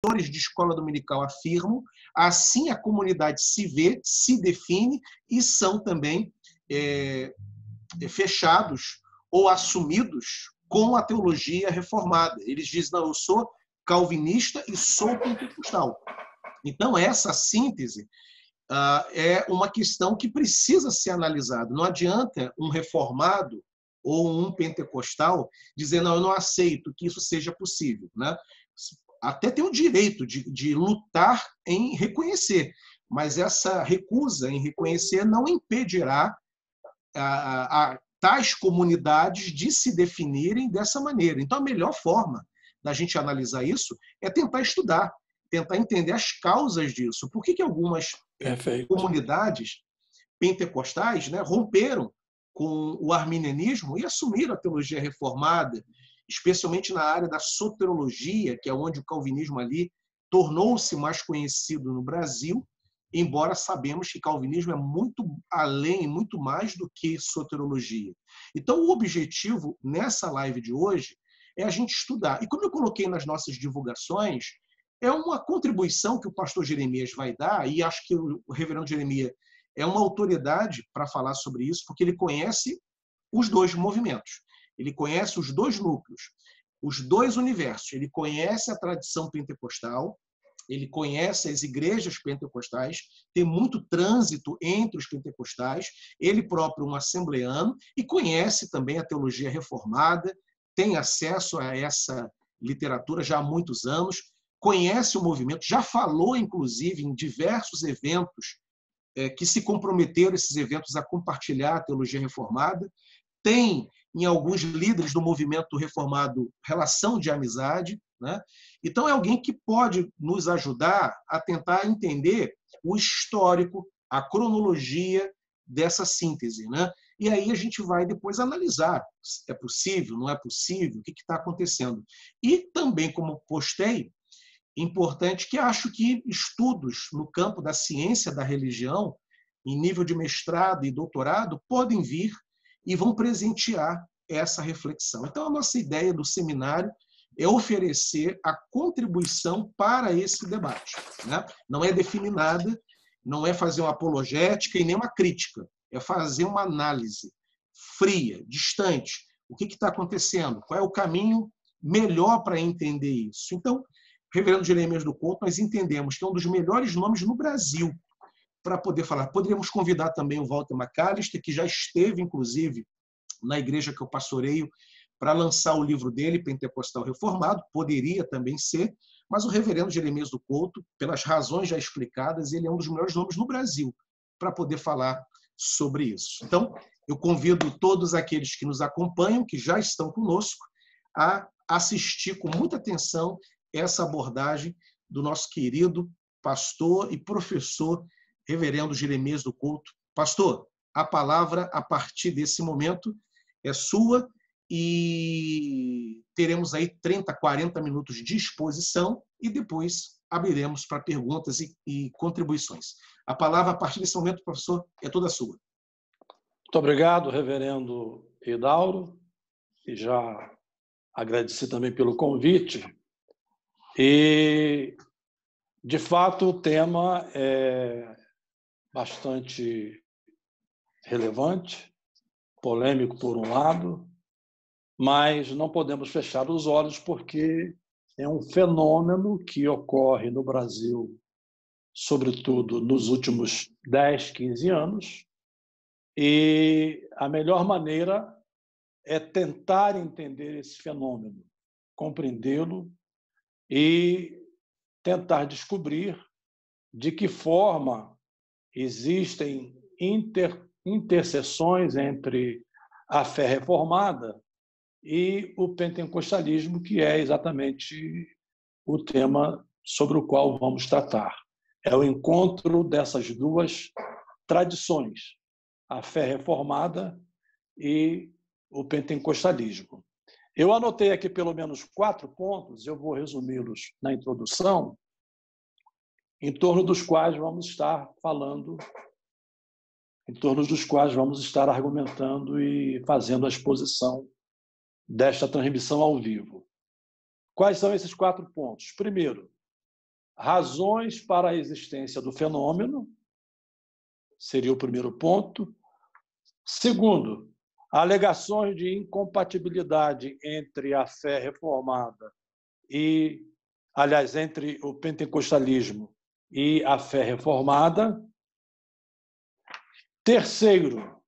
professores de escola dominical afirmam, assim a comunidade se vê, se define e são também é, fechados ou assumidos com a teologia reformada. Eles dizem, não, eu sou calvinista e sou pentecostal. Então, essa síntese uh, é uma questão que precisa ser analisada. Não adianta um reformado ou um pentecostal dizer, não, eu não aceito que isso seja possível. Né? Até tem o direito de, de lutar em reconhecer, mas essa recusa em reconhecer não impedirá a, a, tais comunidades de se definirem dessa maneira. Então, a melhor forma da gente analisar isso é tentar estudar, tentar entender as causas disso. Por que, que algumas Perfeito. comunidades pentecostais né, romperam com o arminianismo e assumiram a teologia reformada, especialmente na área da soterologia, que é onde o calvinismo ali tornou-se mais conhecido no Brasil, embora sabemos que calvinismo é muito além, muito mais do que soterologia. Então, o objetivo nessa live de hoje é a gente estudar. E como eu coloquei nas nossas divulgações, é uma contribuição que o pastor Jeremias vai dar, e acho que o reverendo Jeremias é uma autoridade para falar sobre isso, porque ele conhece os dois movimentos, ele conhece os dois núcleos, os dois universos. Ele conhece a tradição pentecostal, ele conhece as igrejas pentecostais, tem muito trânsito entre os pentecostais, ele próprio um assembleano e conhece também a teologia reformada, tem acesso a essa literatura já há muitos anos, conhece o movimento, já falou inclusive em diversos eventos é, que se comprometeram esses eventos a compartilhar a teologia reformada, tem em alguns líderes do movimento reformado relação de amizade, né? Então, é alguém que pode nos ajudar a tentar entender o histórico, a cronologia dessa síntese. Né? E aí a gente vai depois analisar se é possível, não é possível, o que está acontecendo. E também, como postei, importante que acho que estudos no campo da ciência da religião, em nível de mestrado e doutorado, podem vir e vão presentear essa reflexão. Então, a nossa ideia do seminário é oferecer a contribuição para esse debate. Né? Não é definir nada, não é fazer uma apologética e nem uma crítica, é fazer uma análise fria, distante. O que está acontecendo? Qual é o caminho melhor para entender isso? Então, Reverendo Jeremias do Couto, nós entendemos que é um dos melhores nomes no Brasil para poder falar. Poderíamos convidar também o Walter McAllister, que já esteve, inclusive, na igreja que eu pastoreio, para lançar o livro dele, Pentecostal Reformado, poderia também ser, mas o reverendo Jeremias do Couto, pelas razões já explicadas, ele é um dos melhores nomes no Brasil para poder falar sobre isso. Então, eu convido todos aqueles que nos acompanham, que já estão conosco, a assistir com muita atenção essa abordagem do nosso querido pastor e professor, reverendo Jeremias do Couto. Pastor, a palavra, a partir desse momento, é sua e teremos aí 30, 40 minutos de exposição e depois abriremos para perguntas e, e contribuições. A palavra, a partir desse momento, professor, é toda sua. Muito obrigado, reverendo Hidauro, e já agradeci também pelo convite. E, de fato, o tema é bastante relevante, polêmico por um lado, mas não podemos fechar os olhos porque é um fenômeno que ocorre no Brasil, sobretudo nos últimos 10, 15 anos, e a melhor maneira é tentar entender esse fenômeno, compreendê-lo e tentar descobrir de que forma existem inter, interseções entre a fé reformada e o pentecostalismo, que é exatamente o tema sobre o qual vamos tratar. É o encontro dessas duas tradições, a fé reformada e o pentecostalismo. Eu anotei aqui pelo menos quatro pontos, eu vou resumi-los na introdução, em torno dos quais vamos estar falando, em torno dos quais vamos estar argumentando e fazendo a exposição desta transmissão ao vivo. Quais são esses quatro pontos? Primeiro, razões para a existência do fenômeno, seria o primeiro ponto. Segundo, alegações de incompatibilidade entre a fé reformada e, aliás, entre o pentecostalismo e a fé reformada. Terceiro,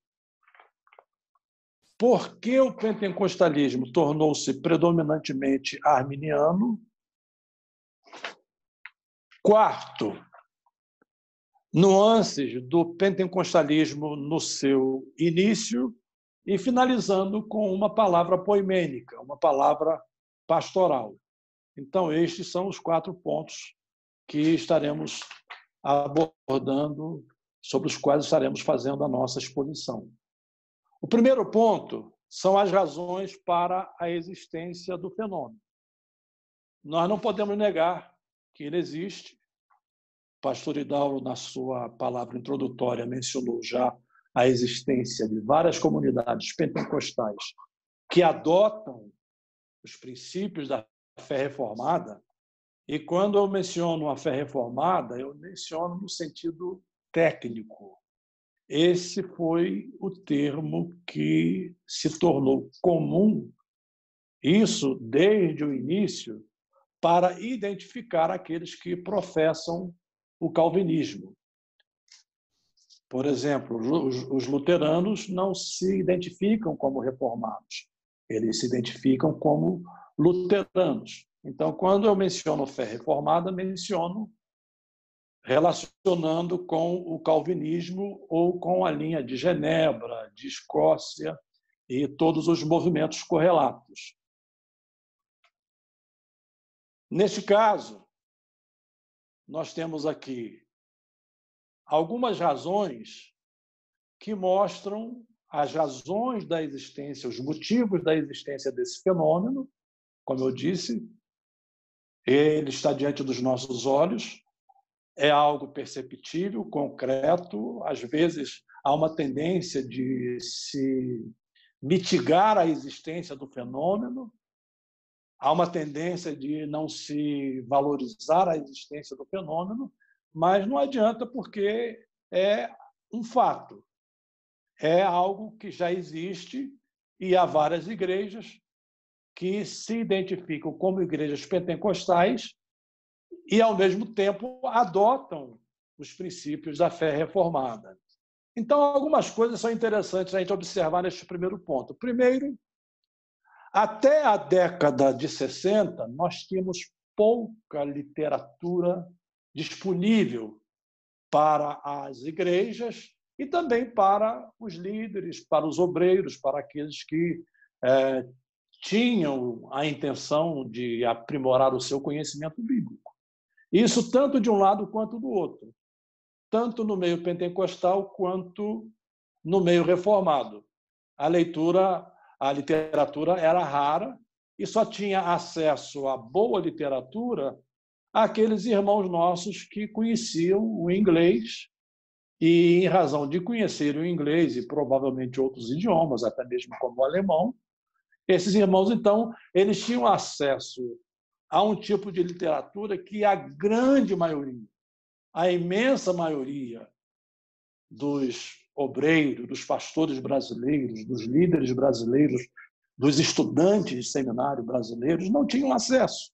por que o pentecostalismo tornou-se predominantemente arminiano? Quarto, nuances do pentecostalismo no seu início e finalizando com uma palavra poimênica, uma palavra pastoral. Então, estes são os quatro pontos que estaremos abordando, sobre os quais estaremos fazendo a nossa exposição. O primeiro ponto são as razões para a existência do fenômeno. Nós não podemos negar que ele existe. O pastor Hidalgo, na sua palavra introdutória, mencionou já a existência de várias comunidades pentecostais que adotam os princípios da fé reformada. E quando eu menciono a fé reformada, eu menciono no sentido técnico, esse foi o termo que se tornou comum, isso desde o início, para identificar aqueles que professam o calvinismo. Por exemplo, os luteranos não se identificam como reformados, eles se identificam como luteranos. Então, quando eu menciono fé reformada, menciono relacionando com o calvinismo ou com a linha de Genebra, de Escócia e todos os movimentos correlatos. Neste caso, nós temos aqui algumas razões que mostram as razões da existência, os motivos da existência desse fenômeno. Como eu disse, ele está diante dos nossos olhos, é algo perceptível, concreto, às vezes há uma tendência de se mitigar a existência do fenômeno, há uma tendência de não se valorizar a existência do fenômeno, mas não adianta porque é um fato. É algo que já existe e há várias igrejas que se identificam como igrejas pentecostais e, ao mesmo tempo, adotam os princípios da fé reformada. Então, algumas coisas são interessantes a gente observar neste primeiro ponto. Primeiro, até a década de 60, nós tínhamos pouca literatura disponível para as igrejas e também para os líderes, para os obreiros, para aqueles que é, tinham a intenção de aprimorar o seu conhecimento bíblico. Isso tanto de um lado quanto do outro, tanto no meio pentecostal quanto no meio reformado. A leitura, a literatura era rara e só tinha acesso à boa literatura aqueles irmãos nossos que conheciam o inglês e, em razão de conhecer o inglês e provavelmente outros idiomas, até mesmo como o alemão, esses irmãos, então, eles tinham acesso há um tipo de literatura que a grande maioria, a imensa maioria dos obreiros, dos pastores brasileiros, dos líderes brasileiros, dos estudantes de seminário brasileiros não tinham acesso.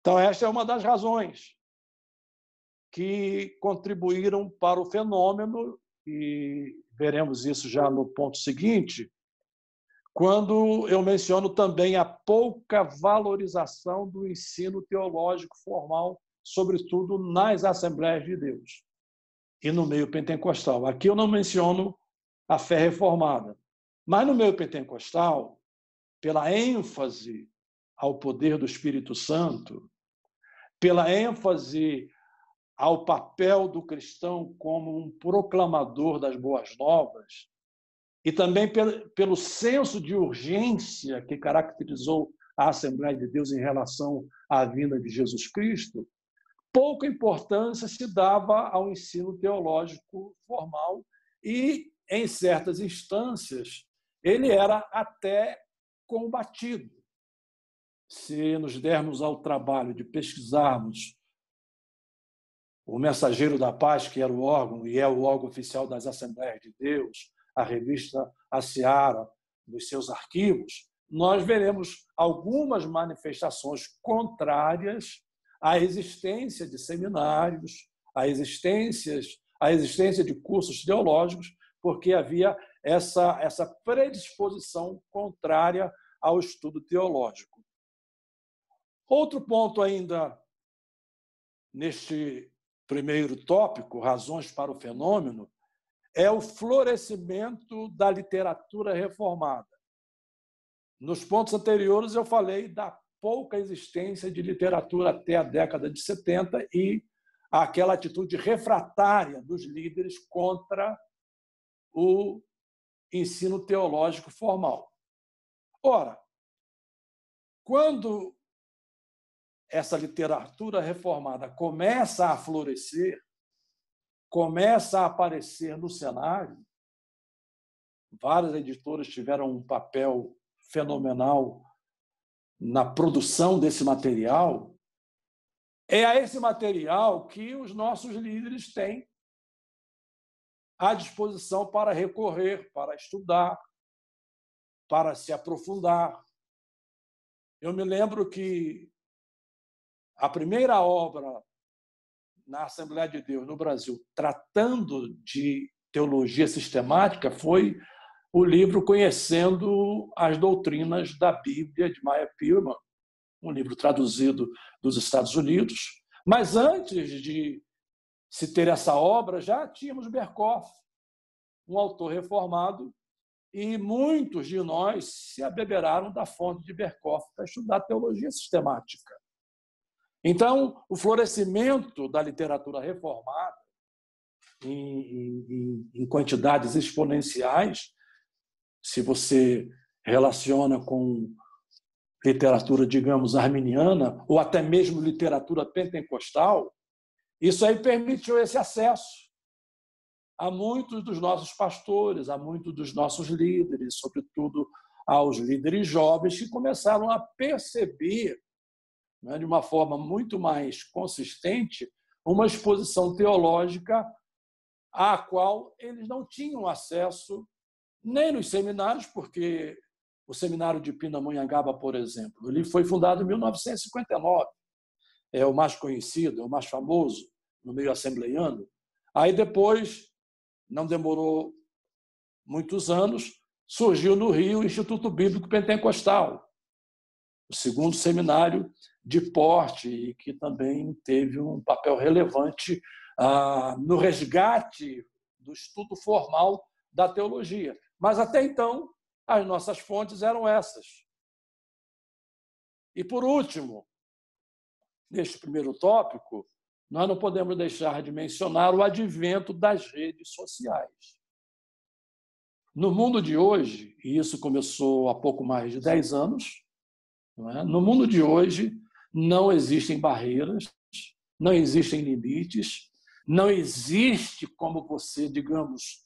Então, esta é uma das razões que contribuíram para o fenômeno, e veremos isso já no ponto seguinte, quando eu menciono também a pouca valorização do ensino teológico formal, sobretudo nas Assembleias de Deus e no meio pentecostal. Aqui eu não menciono a fé reformada, mas no meio pentecostal, pela ênfase ao poder do Espírito Santo, pela ênfase ao papel do cristão como um proclamador das boas novas, e também pelo senso de urgência que caracterizou a Assembleia de Deus em relação à vinda de Jesus Cristo, pouca importância se dava ao ensino teológico formal e, em certas instâncias, ele era até combatido. se nos dermos ao trabalho de pesquisarmos o Mensageiro da Paz, que era o órgão e é o órgão oficial das Assembleias de Deus, a revista A Seara, nos seus arquivos, nós veremos algumas manifestações contrárias à existência de seminários, à existência, à existência de cursos teológicos, porque havia essa, essa predisposição contrária ao estudo teológico. Outro ponto ainda neste primeiro tópico, razões para o fenômeno, é o florescimento da literatura reformada. Nos pontos anteriores eu falei da pouca existência de literatura até a década de 70 e aquela atitude refratária dos líderes contra o ensino teológico formal. Ora, quando essa literatura reformada começa a florescer, começa a aparecer no cenário, várias editoras tiveram um papel fenomenal na produção desse material. É a esse material que os nossos líderes têm à disposição para recorrer, para estudar, para se aprofundar. Eu me lembro que a primeira obra na Assembleia de Deus no Brasil tratando de teologia sistemática foi o livro Conhecendo as Doutrinas da Bíblia de Maya Pirman, um livro traduzido dos Estados Unidos. Mas antes de se ter essa obra, já tínhamos Berkoff, um autor reformado, e muitos de nós se abeberaram da fonte de Berkoff para estudar teologia sistemática. Então, o florescimento da literatura reformada, em, em, em quantidades exponenciais, se você relaciona com literatura, digamos, arminiana, ou até mesmo literatura pentecostal, isso aí permitiu esse acesso a muitos dos nossos pastores, a muitos dos nossos líderes, sobretudo aos líderes jovens que começaram a perceber né, de uma forma muito mais consistente, uma exposição teológica à qual eles não tinham acesso nem nos seminários, porque o seminário de Pindamonhangaba, por exemplo, ele foi fundado em 1959, é o mais conhecido, é o mais famoso no meio assembleiano. Aí depois, não demorou muitos anos, surgiu no Rio o Instituto Bíblico Pentecostal, o segundo seminário de porte e que também teve um papel relevante ah, no resgate do estudo formal da teologia. Mas até então, as nossas fontes eram essas. E por último, neste primeiro tópico, nós não podemos deixar de mencionar o advento das redes sociais. No mundo de hoje, e isso começou há pouco mais de 10 anos, é? no mundo de hoje, não existem barreiras, não existem limites, não existe como você, digamos,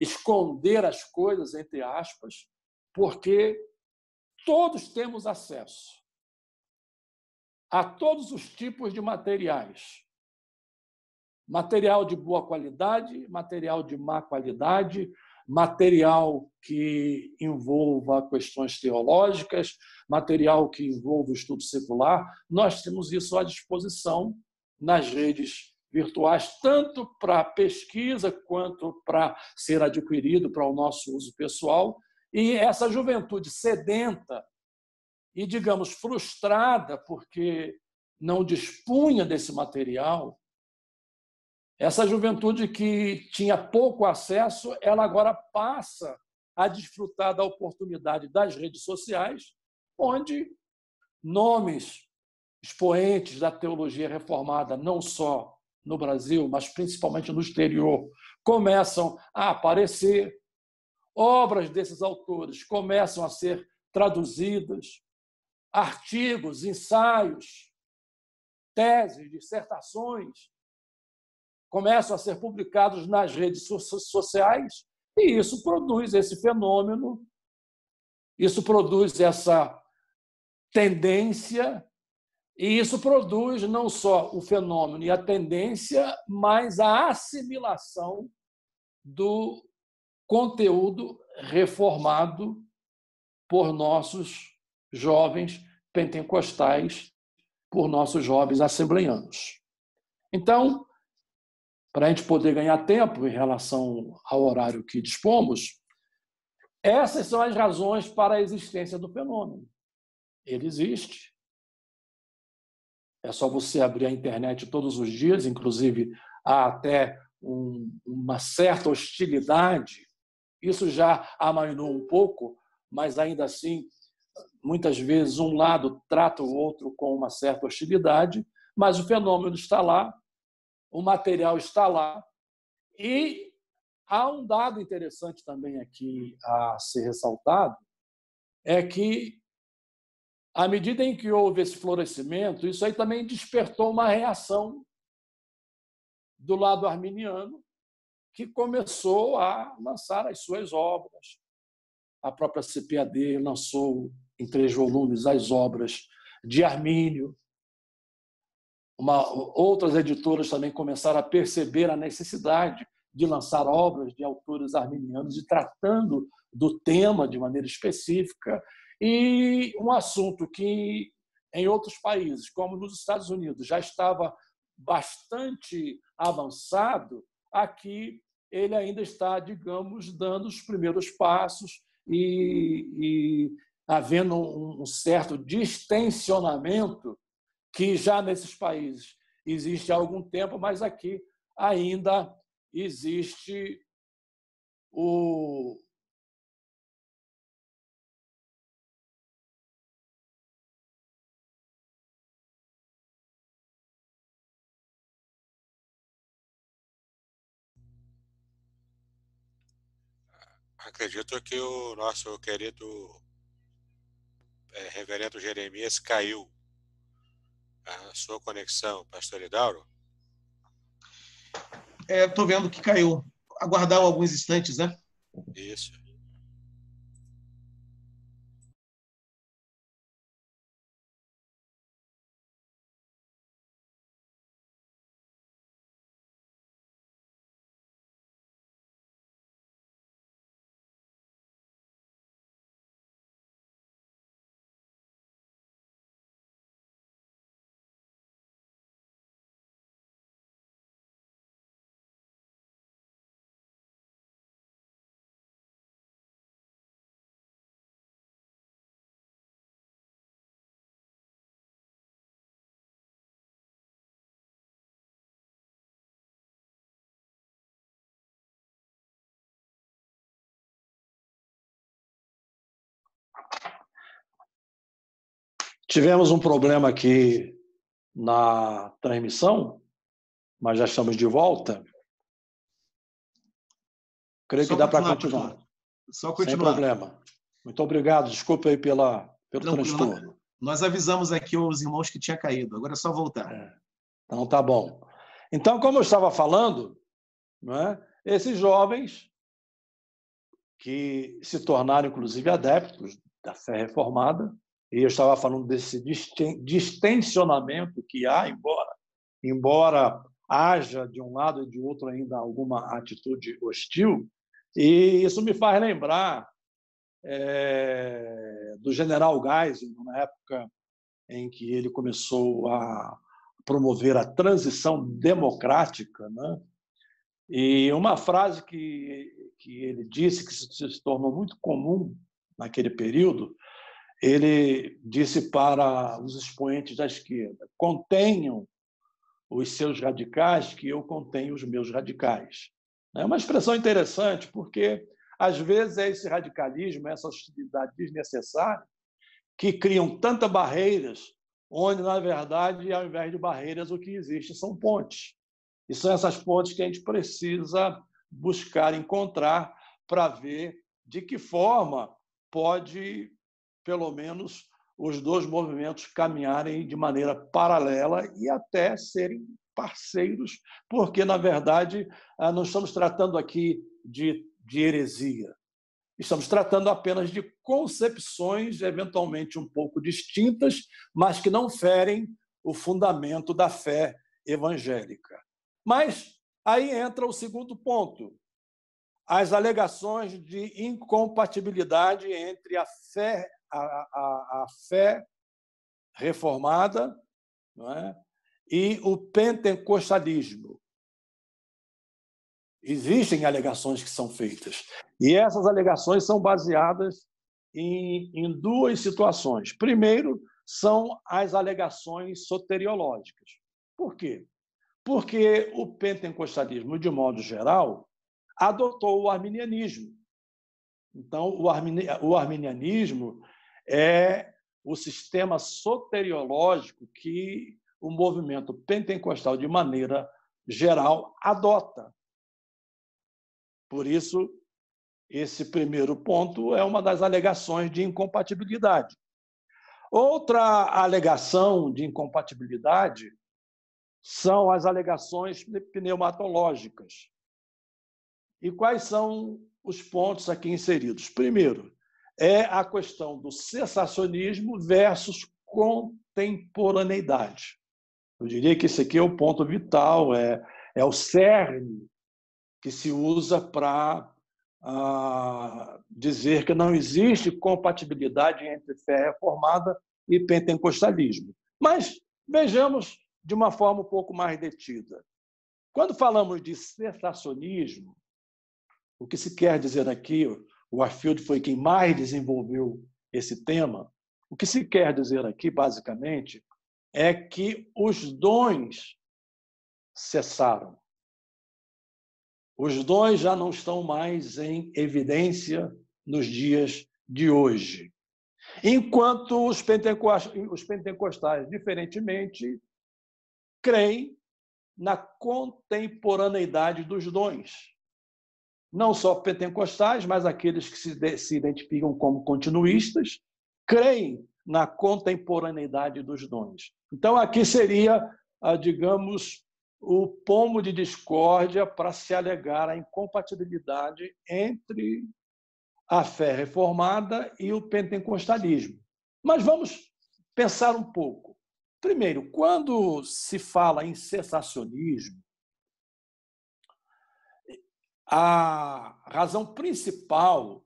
esconder as coisas, entre aspas, porque todos temos acesso a todos os tipos de materiais. Material de boa qualidade, material de má qualidade, material que envolva questões teológicas, material que envolva o estudo secular. Nós temos isso à disposição nas redes virtuais, tanto para pesquisa quanto para ser adquirido para o nosso uso pessoal. E essa juventude sedenta e, digamos, frustrada porque não dispunha desse material, essa juventude que tinha pouco acesso, ela agora passa a desfrutar da oportunidade das redes sociais, onde nomes expoentes da teologia reformada, não só no Brasil, mas principalmente no exterior, começam a aparecer, obras desses autores começam a ser traduzidas, artigos, ensaios, teses, dissertações começam a ser publicados nas redes sociais e isso produz esse fenômeno, isso produz essa tendência, e isso produz não só o fenômeno e a tendência, mas a assimilação do conteúdo reformado por nossos jovens pentecostais, por nossos jovens assembleianos. Então, para a gente poder ganhar tempo em relação ao horário que dispomos, essas são as razões para a existência do fenômeno. Ele existe. É só você abrir a internet todos os dias, inclusive há até um, uma certa hostilidade. Isso já amainou um pouco, mas ainda assim, muitas vezes um lado trata o outro com uma certa hostilidade, mas o fenômeno está lá, o material está lá e há um dado interessante também aqui a ser ressaltado, é que à medida em que houve esse florescimento, isso aí também despertou uma reação do lado arminiano, que começou a lançar as suas obras. A própria CPAD lançou em três volumes as obras de Armínio. Uma, outras editoras também começaram a perceber a necessidade de lançar obras de autores arminianos e tratando do tema de maneira específica. E um assunto que em outros países, como nos Estados Unidos, já estava bastante avançado, aqui ele ainda está, digamos, dando os primeiros passos e, e havendo um certo distensionamento que já nesses países existe há algum tempo, mas aqui ainda existe o, acredito que o nosso querido é, reverendo Jeremias caiu a sua conexão, pastor Idauro? Estou é, vendo que caiu. Aguardar alguns instantes, né? Isso. Tivemos um problema aqui na transmissão, mas já estamos de volta. Creio Só que dá para continuar. Só continuar. Sem problema. Muito obrigado. Desculpa aí pela, pelo Tranquilo. transtorno. Nós avisamos aqui os irmãos que tinha caído. Agora é só voltar. É. Então tá bom. Então, como eu estava falando, é? esses jovens que se tornaram, inclusive, adeptos da fé reformada, e eu estava falando desse distensionamento que há, embora, embora haja de um lado e de outro ainda alguma atitude hostil, e isso me faz lembrar é, do general Geisel, na época em que ele começou a promover a transição democrática, né? E uma frase que, que ele disse que se tornou muito comum naquele período ele disse para os expoentes da esquerda: contenham os seus radicais, que eu contenho os meus radicais. É uma expressão interessante, porque às vezes é esse radicalismo, essa hostilidade desnecessária, que criam tantas barreiras, onde, na verdade, ao invés de barreiras, o que existe são pontes. E são essas pontes que a gente precisa buscar encontrar para ver de que forma pode pelo menos, os dois movimentos caminharem de maneira paralela e até serem parceiros, porque, na verdade, ah, não estamos tratando aqui de, de heresia. Estamos tratando apenas de concepções eventualmente um pouco distintas, mas que não ferem o fundamento da fé evangélica. Mas aí entra o segundo ponto, as alegações de incompatibilidade entre a fé, a, a, a fé reformada é? e o pentecostalismo. Existem alegações que são feitas. E essas alegações são baseadas em, em duas situações. Primeiro, são as alegações soteriológicas. Por quê? Porque o pentecostalismo, de modo geral, adotou o arminianismo. Então, o, arminianismo é o sistema soteriológico que o movimento pentecostal, de maneira geral, adota. Por isso, esse primeiro ponto é uma das alegações de incompatibilidade. Outra alegação de incompatibilidade são as alegações pneumatológicas. E quais são os pontos aqui inseridos? Primeiro, é a questão do cessacionismo versus contemporaneidade. Eu diria que esse aqui é o ponto vital, é, é o cerne que se usa para ah, dizer que não existe compatibilidade entre fé reformada e pentecostalismo. Mas vejamos de uma forma um pouco mais detida. Quando falamos de cessacionismo, o que se quer dizer aqui, o Warfield foi quem mais desenvolveu esse tema, o que se quer dizer aqui, basicamente, é que os dons cessaram. Os dons já não estão mais em evidência nos dias de hoje. Enquanto os pentecostais, diferentemente, creem na contemporaneidade dos dons. Não só pentecostais, mas aqueles que se, identificam como continuistas, creem na contemporaneidade dos dons. Então, aqui seria, ah, digamos, o pomo de discórdia para se alegar a incompatibilidade entre a fé reformada e o pentecostalismo. Mas vamos pensar um pouco. Primeiro, quando se fala em cessacionismo, a razão principal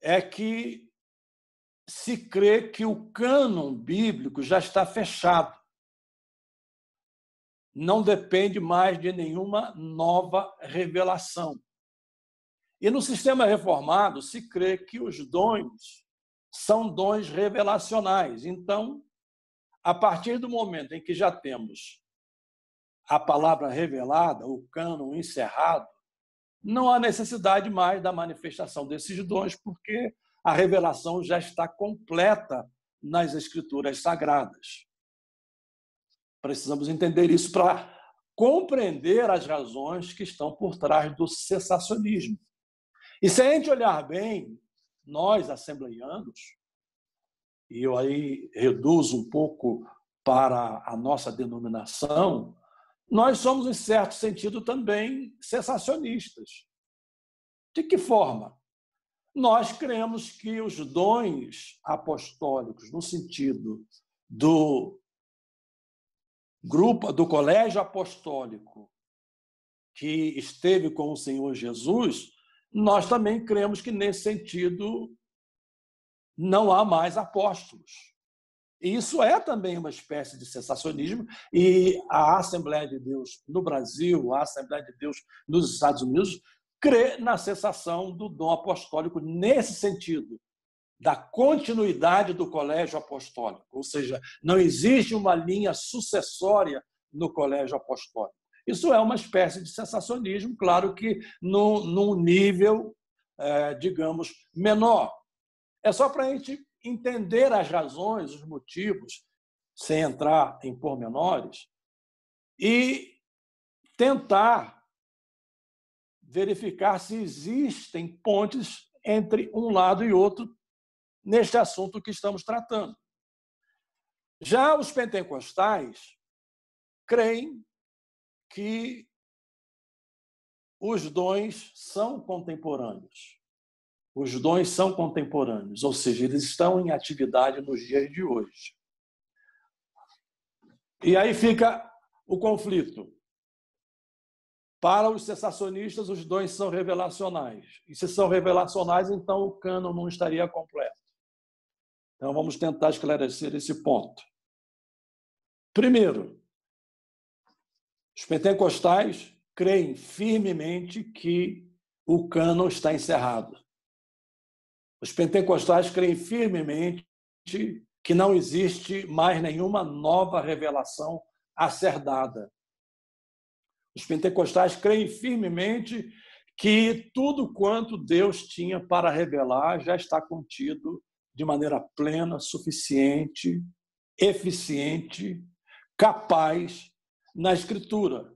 é que se crê que o cânon bíblico já está fechado não depende mais de nenhuma nova revelação. E no sistema reformado se crê que os dons são dons revelacionais. Então, a partir do momento em que já temos a palavra revelada, o cânon encerrado, não há necessidade mais da manifestação desses dons, porque a revelação já está completa nas escrituras sagradas. Precisamos entender isso para compreender as razões que estão por trás do cessacionismo. E se a gente olhar bem, nós, assembleianos, e eu aí reduzo um pouco para a nossa denominação, nós somos, em certo sentido, também cessacionistas. De que forma? Nós cremos que os dons apostólicos, no sentido do grupo do Colégio Apostólico que esteve com o Senhor Jesus, nós também cremos que nesse sentido não há mais apóstolos. E isso é também uma espécie de sensacionismo e a Assembleia de Deus no Brasil, a Assembleia de Deus nos Estados Unidos crê na cessação do dom apostólico nesse sentido, da continuidade do colégio apostólico, ou seja, não existe uma linha sucessória no colégio apostólico. Isso é uma espécie de sensacionismo, claro que num, nível, é, digamos, menor. É só para a gente entender as razões, os motivos, sem entrar em pormenores, e tentar verificar se existem pontes entre um lado e outro neste assunto que estamos tratando. Já os pentecostais creem que os dons são contemporâneos. Os dons são contemporâneos, ou seja, eles estão em atividade nos dias de hoje. E aí fica o conflito. Para os cessacionistas, os dons são revelacionais. E se são revelacionais, então o cano não estaria completo. Então vamos tentar esclarecer esse ponto. Primeiro, os pentecostais creem firmemente que o cano está encerrado. Os pentecostais creem firmemente que não existe mais nenhuma nova revelação a ser dada. Os pentecostais creem firmemente que tudo quanto Deus tinha para revelar já está contido de maneira plena, suficiente, eficiente, capaz na Escritura.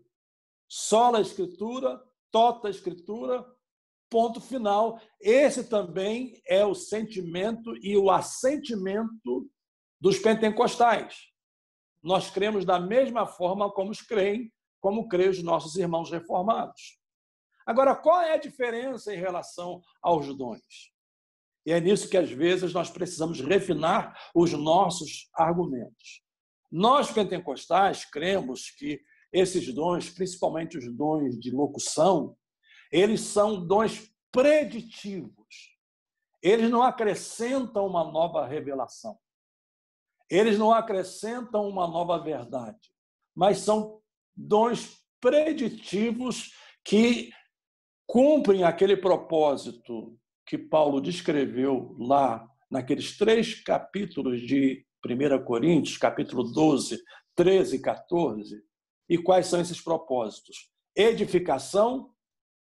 Sola Escritura, tota Escritura, ponto final. Esse também é o sentimento e o assentimento dos pentecostais. Nós cremos da mesma forma como os creem, como creem os nossos irmãos reformados. Agora, qual é a diferença em relação aos dons? E é nisso que às vezes nós precisamos refinar os nossos argumentos. Nós pentecostais cremos que esses dons, principalmente os dons de locução, eles são dons preditivos. Eles não acrescentam uma nova revelação. Eles não acrescentam uma nova verdade, mas são dons preditivos que cumprem aquele propósito que Paulo descreveu lá naqueles três capítulos de 1 Coríntios, capítulo 12, 13 e 14. E quais são esses propósitos? Edificação,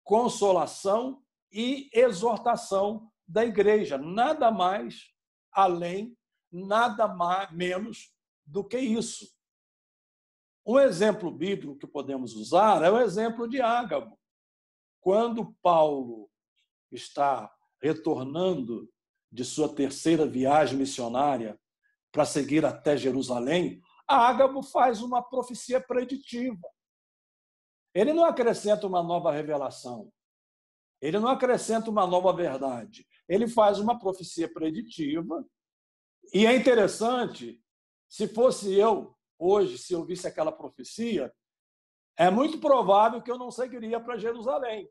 consolação e exortação da igreja. Nada mais além nada mais, menos do que isso. Um exemplo bíblico que podemos usar é o exemplo de Ágabo. Quando Paulo está retornando de sua terceira viagem missionária para seguir até Jerusalém, Ágabo faz uma profecia preditiva. Ele não acrescenta uma nova revelação. Ele não acrescenta uma nova verdade. Ele faz uma profecia preditiva e é interessante, se fosse eu hoje, se eu visse aquela profecia, é muito provável que eu não seguiria para Jerusalém,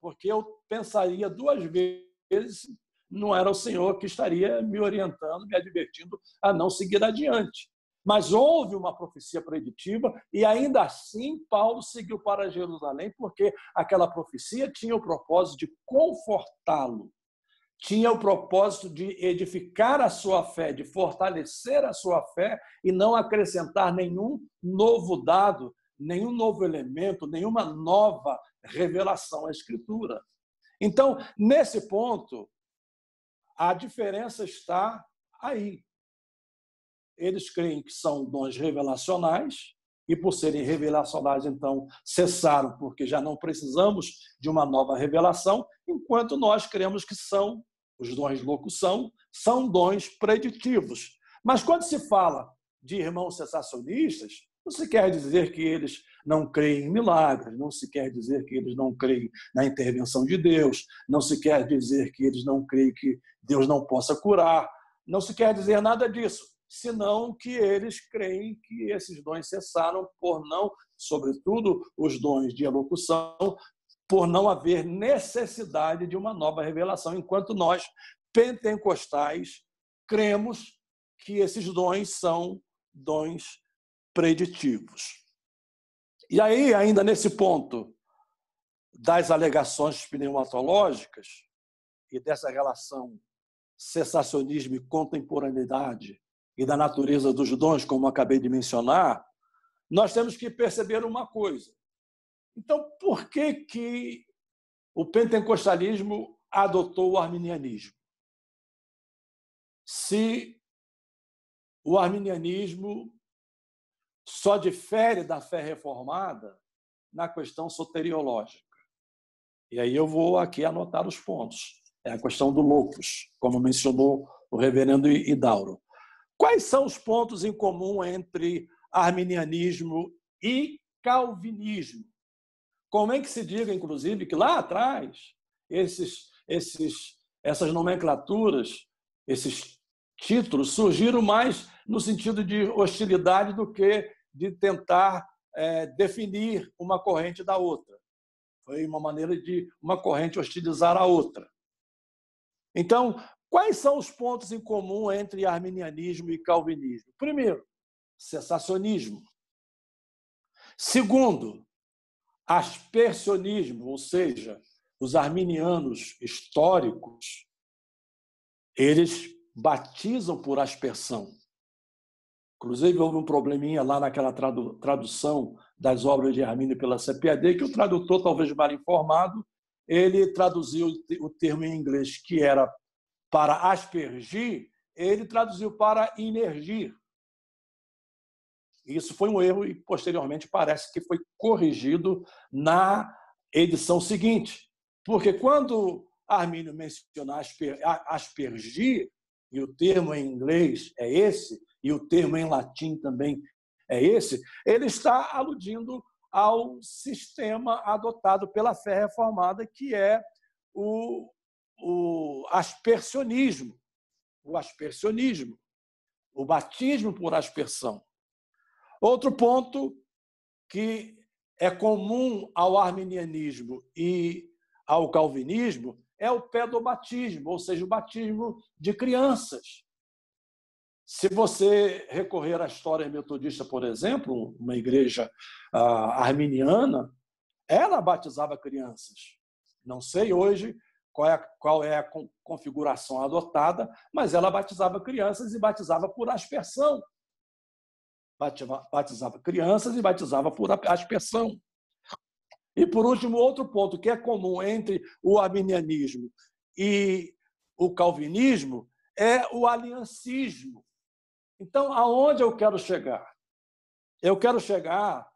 porque eu pensaria duas vezes, não era o Senhor que estaria me orientando, me advertindo a não seguir adiante. Mas houve uma profecia preditiva e ainda assim Paulo seguiu para Jerusalém, porque aquela profecia tinha o propósito de confortá-lo tinha o propósito de edificar a sua fé, de fortalecer a sua fé e não acrescentar nenhum novo dado, nenhum novo elemento, nenhuma nova revelação à Escritura. Então, nesse ponto, a diferença está aí. Eles creem que são dons revelacionais, e por serem revelacionais, então, cessaram, porque já não precisamos de uma nova revelação, enquanto nós cremos que são os dons de locução são dons preditivos. Mas quando se fala de irmãos sensacionistas, não se quer dizer que eles não creem em milagres, não se quer dizer que eles não creem na intervenção de Deus, não se quer dizer que eles não creem que Deus não possa curar, não se quer dizer nada disso, senão que eles creem que esses dons cessaram por não, sobretudo os dons de elocução, por não haver necessidade de uma nova revelação, enquanto nós, pentecostais, cremos que esses dons são dons preditivos. E aí, ainda nesse ponto das alegações pneumatológicas e dessa relação cessacionismo e contemporaneidade e da natureza dos dons, como acabei de mencionar, nós temos que perceber uma coisa. Então, por que, que o pentecostalismo adotou o arminianismo? Se o arminianismo só difere da fé reformada na questão soteriológica. E aí eu vou aqui anotar os pontos. É a questão do loucos, como mencionou o reverendo Idauro. Quais são os pontos em comum entre arminianismo e calvinismo? Como é que se diga, inclusive, que lá atrás esses, esses essas nomenclaturas, esses títulos, surgiram mais no sentido de hostilidade do que de tentar é, definir uma corrente da outra. Foi uma maneira de uma corrente hostilizar a outra. Então, quais são os pontos em comum entre arminianismo e calvinismo? Primeiro, cessacionismo. Segundo, aspersionismo, ou seja, os arminianos históricos, eles batizam por aspersão. Inclusive, houve um probleminha lá naquela tradução das obras de Armínio pela CPAD, que o tradutor, talvez mal informado, ele traduziu o termo em inglês que era para aspergir, ele traduziu para imergir. Isso foi um erro e, posteriormente, parece que foi corrigido na edição seguinte. Porque quando Armínio menciona aspergir, e o termo em inglês é esse, e o termo em latim também é esse, ele está aludindo ao sistema adotado pela fé reformada, que é o, o aspersionismo, o aspersionismo, o batismo por aspersão. Outro ponto que é comum ao arminianismo e ao calvinismo é o pedobatismo, ou seja, o batismo de crianças. Se você recorrer à história metodista, por exemplo, uma igreja ah, arminiana, ela batizava crianças. Não sei hoje qual é, qual é a configuração adotada, mas ela batizava crianças e batizava por aspersão batizava crianças e batizava por aspersão. E, por último, outro ponto que é comum entre o arminianismo e o calvinismo é o aliancismo. Então, aonde eu quero chegar? Eu quero chegar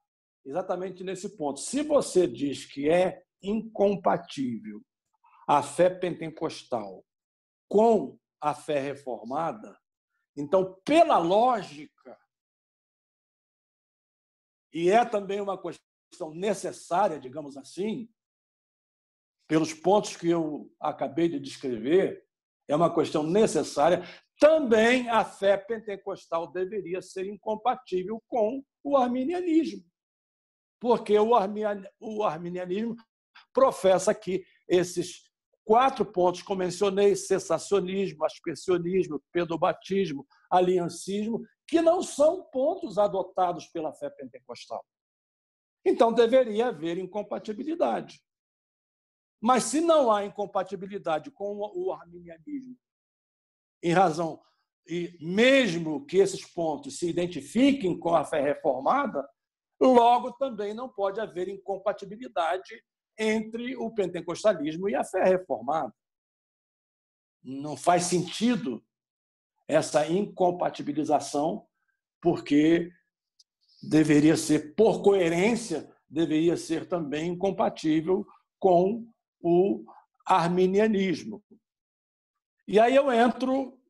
exatamente nesse ponto. Se você diz que é incompatível a fé pentecostal com a fé reformada, então, pela lógica, e é também uma questão necessária, digamos assim, pelos pontos que eu acabei de descrever, é uma questão necessária. Também a fé pentecostal deveria ser incompatível com o arminianismo, porque o arminianismo professa que esses quatro pontos que mencionei, cessacionismo, aspersionismo, pedobatismo, aliancismo, que não são pontos adotados pela fé pentecostal. Então deveria haver incompatibilidade. Mas se não há incompatibilidade com o arminianismo, em razão e mesmo que esses pontos se identifiquem com a fé reformada, logo também não pode haver incompatibilidade entre o pentecostalismo e a fé reformada. Não faz sentido essa incompatibilização, porque deveria ser, por coerência, deveria ser também incompatível com o arminianismo. E aí eu entro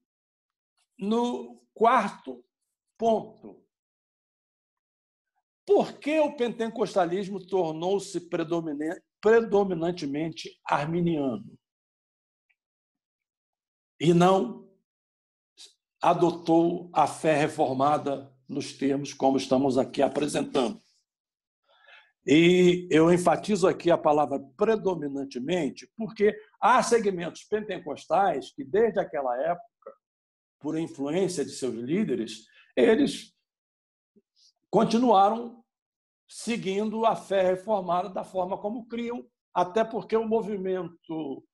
no quarto ponto. Por que o pentecostalismo tornou-se predominantemente arminiano? E não adotou a fé reformada nos termos como estamos aqui apresentando. E eu enfatizo aqui a palavra predominantemente, porque há segmentos pentecostais que, desde aquela época, por influência de seus líderes, eles continuaram seguindo a fé reformada da forma como criam, até porque o movimento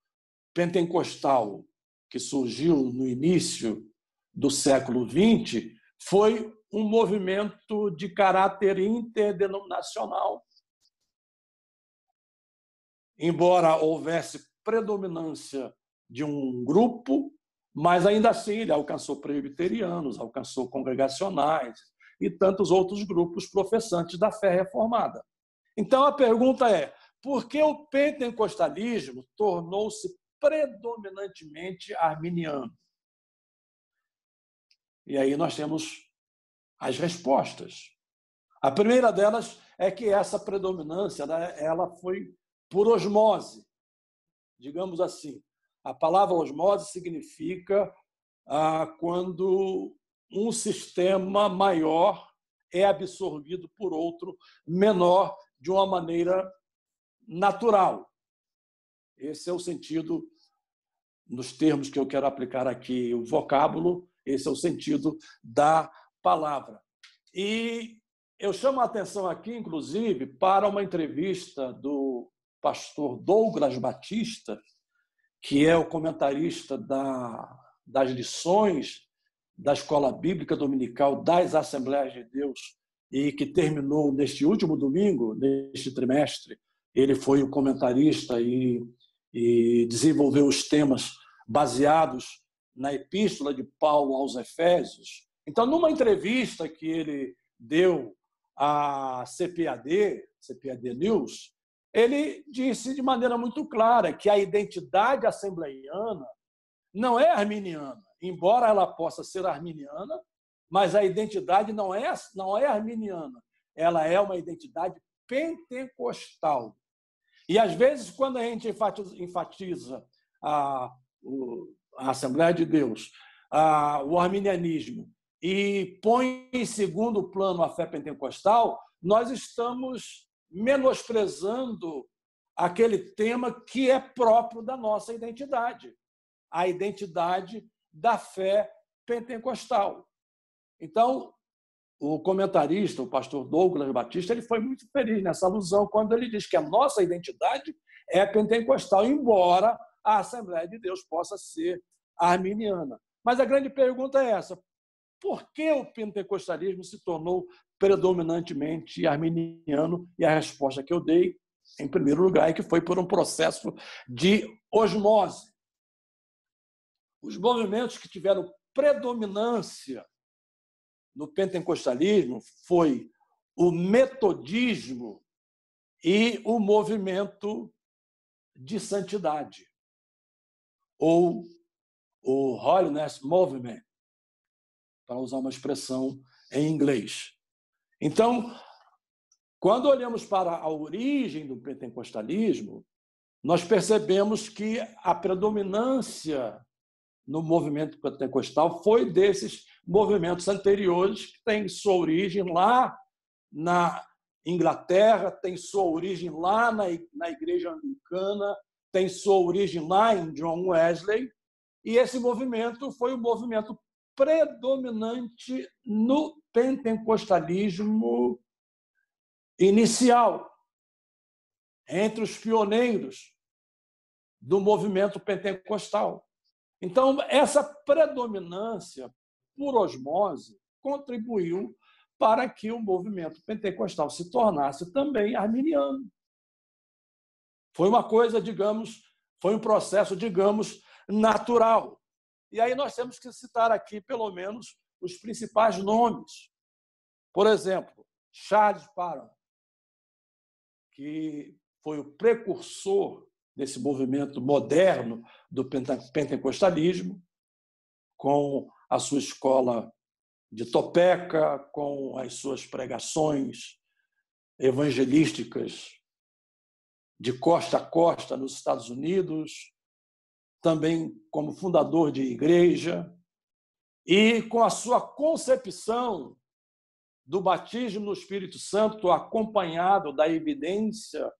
pentecostal que surgiu no início do século XX foi um movimento de caráter interdenominacional. Embora houvesse predominância de um grupo, mas ainda assim ele alcançou presbiterianos, alcançou congregacionais e tantos outros grupos professantes da fé reformada. Então a pergunta é: por que o pentecostalismo tornou-se predominantemente arminiano? E aí nós temos as respostas. A primeira delas é que essa predominância ela foi por osmose, digamos assim. A palavra osmose significa ah, quando um sistema maior é absorvido por outro menor de uma maneira natural. Esse é o sentido, nos termos que eu quero aplicar aqui, o vocábulo, esse é o sentido da palavra. E eu chamo a atenção aqui, inclusive, para uma entrevista do pastor Douglas Batista, que é o comentarista da, das lições da Escola Bíblica Dominical das Assembleias de Deus e que terminou neste último domingo, neste trimestre. Ele foi o comentarista e, e desenvolveu os temas baseados na epístola de Paulo aos Efésios. Então, numa entrevista que ele deu à CPAD, CPAD News, ele disse de maneira muito clara que a identidade assembleiana não é arminiana, embora ela possa ser arminiana, mas a identidade não é, não é arminiana, ela é uma identidade pentecostal. E às vezes, quando a gente enfatiza a, a Assembleia de Deus, a, o arminianismo, e põe em segundo plano a fé pentecostal, nós estamos menosprezando aquele tema que é próprio da nossa identidade, a identidade da fé pentecostal. Então, o comentarista, o pastor Douglas Batista, ele foi muito feliz nessa alusão quando ele diz que a nossa identidade é pentecostal, embora a Assembleia de Deus possa ser arminiana. Mas a grande pergunta é essa: por que o pentecostalismo se tornou predominantemente arminiano? E a resposta que eu dei, em primeiro lugar, é que foi por um processo de osmose. Os movimentos que tiveram predominância no pentecostalismo foi o metodismo e o movimento de santidade, ou o Holiness Movement, para usar uma expressão em inglês. Então, quando olhamos para a origem do pentecostalismo, nós percebemos que a predominância no movimento pentecostal foi desses movimentos anteriores que têm sua origem lá na Inglaterra, tem sua origem lá na, na igreja anglicana, tem sua origem lá em John Wesley, e esse movimento foi o movimento predominante no pentecostalismo inicial, entre os pioneiros do movimento pentecostal. Então, essa predominância por osmose contribuiu para que o movimento pentecostal se tornasse também arminiano. Foi uma coisa, digamos, foi um processo, digamos, natural. E aí nós temos que citar aqui, pelo menos, os principais nomes. Por exemplo, Charles Parham, que foi o precursor desse movimento moderno do pentecostalismo, com a sua escola de Topeka, com as suas pregações evangelísticas de costa a costa nos Estados Unidos, também como fundador de igreja, e com a sua concepção do batismo no Espírito Santo, acompanhado da evidência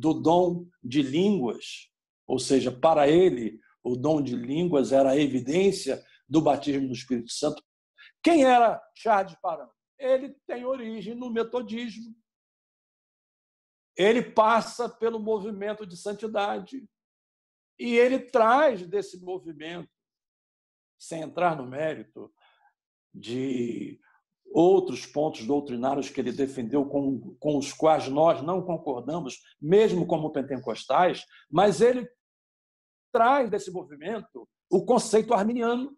do dom de línguas, ou seja, para ele, o dom de línguas era a evidência do batismo no Espírito Santo. Quem era Charles Parham? Ele tem origem no metodismo. Ele passa pelo movimento de santidade, e ele traz desse movimento, sem entrar no mérito de outros pontos doutrinários que ele defendeu com, com os quais nós não concordamos, mesmo como pentecostais, mas ele traz desse movimento o conceito arminiano.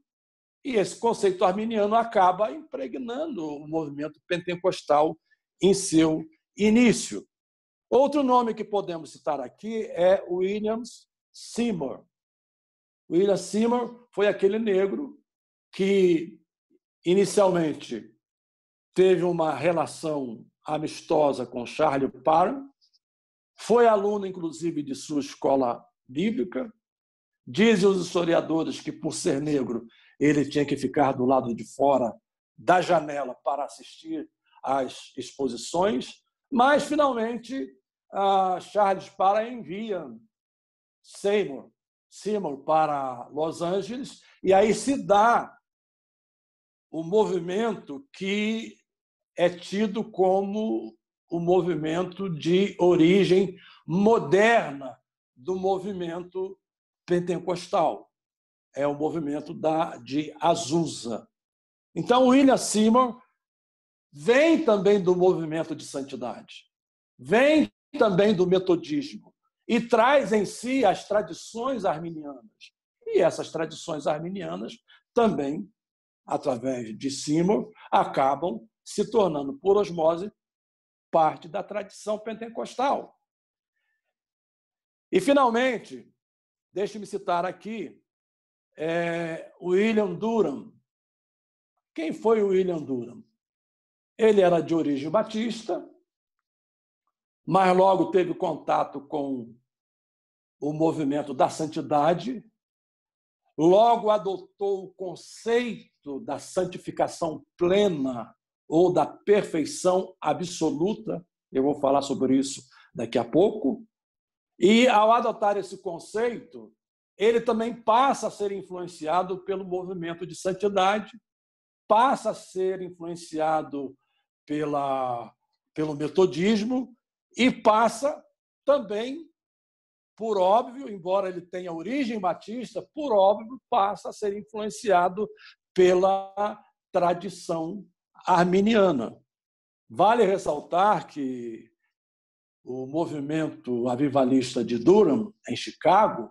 E esse conceito arminiano acaba impregnando o movimento pentecostal em seu início. Outro nome que podemos citar aqui é Williams Seymour. William Seymour foi aquele negro que inicialmente teve uma relação amistosa com Charlie Parham, foi aluno inclusive de sua escola bíblica. Dizem os historiadores que, por ser negro, ele tinha que ficar do lado de fora da janela para assistir às exposições, mas, finalmente, Charles para envia Seymour, Seymour para Los Angeles, e aí se dá o movimento que é tido como o movimento de origem moderna do movimento pentecostal. É o movimento da, de Azusa. Então, William Seymour vem também do movimento de santidade, vem também do metodismo e traz em si as tradições arminianas. E essas tradições arminianas também, através de Seymour, acabam se tornando, por osmose, parte da tradição pentecostal. E, finalmente, deixe-me citar aqui é, William Durham. Quem foi o William Durham? Ele era de origem batista, mas logo teve contato com o movimento da santidade, logo adotou o conceito da santificação plena ou da perfeição absoluta. Eu vou falar sobre isso daqui a pouco. E ao adotar esse conceito, ele também passa a ser influenciado pelo movimento de santidade, passa a ser influenciado pela, pelo metodismo e passa também, por óbvio, embora ele tenha origem batista, por óbvio, passa a ser influenciado pela tradição arminiana. Vale ressaltar que o movimento avivalista de Durham, em Chicago,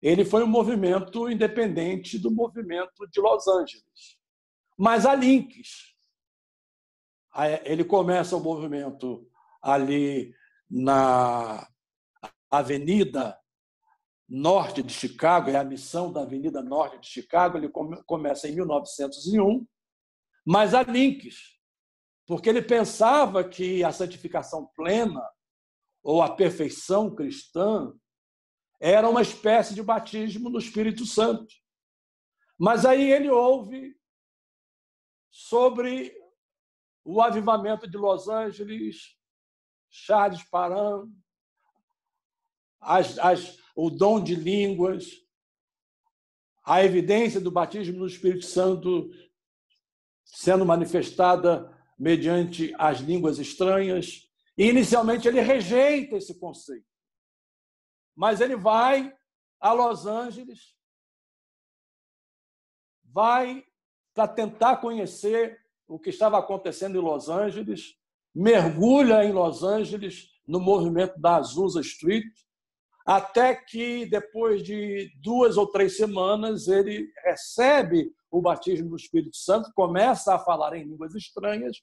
ele foi um movimento independente do movimento de Los Angeles. Mas há links. Ele começa o movimento ali na Avenida Norte de Chicago, é a missão da Avenida Norte de Chicago, ele começa em 1901, mas há links, porque ele pensava que a santificação plena ou a perfeição cristã era uma espécie de batismo no Espírito Santo. Mas aí ele ouve sobre o avivamento de Los Angeles, Charles Paran, as, as, o dom de línguas, a evidência do batismo no Espírito Santo sendo manifestada mediante as línguas estranhas. E, inicialmente, ele rejeita esse conceito. Mas ele vai a Los Angeles, vai para tentar conhecer o que estava acontecendo em Los Angeles, mergulha em Los Angeles no movimento da Azusa Street, até que depois de duas ou três semanas ele recebe o batismo do Espírito Santo, começa a falar em línguas estranhas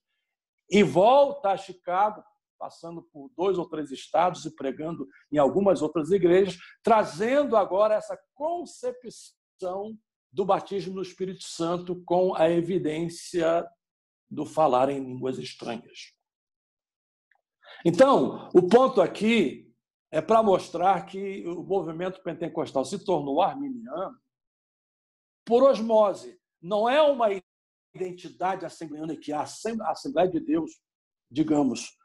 e volta a Chicago, passando por dois ou três estados e pregando em algumas outras igrejas, trazendo agora essa concepção do batismo no Espírito Santo com a evidência do falar em línguas estranhas. Então, o ponto aqui é para mostrar que o movimento pentecostal se tornou arminiano por osmose. Não é uma identidade assembleana que a Assembleia de Deus, digamos,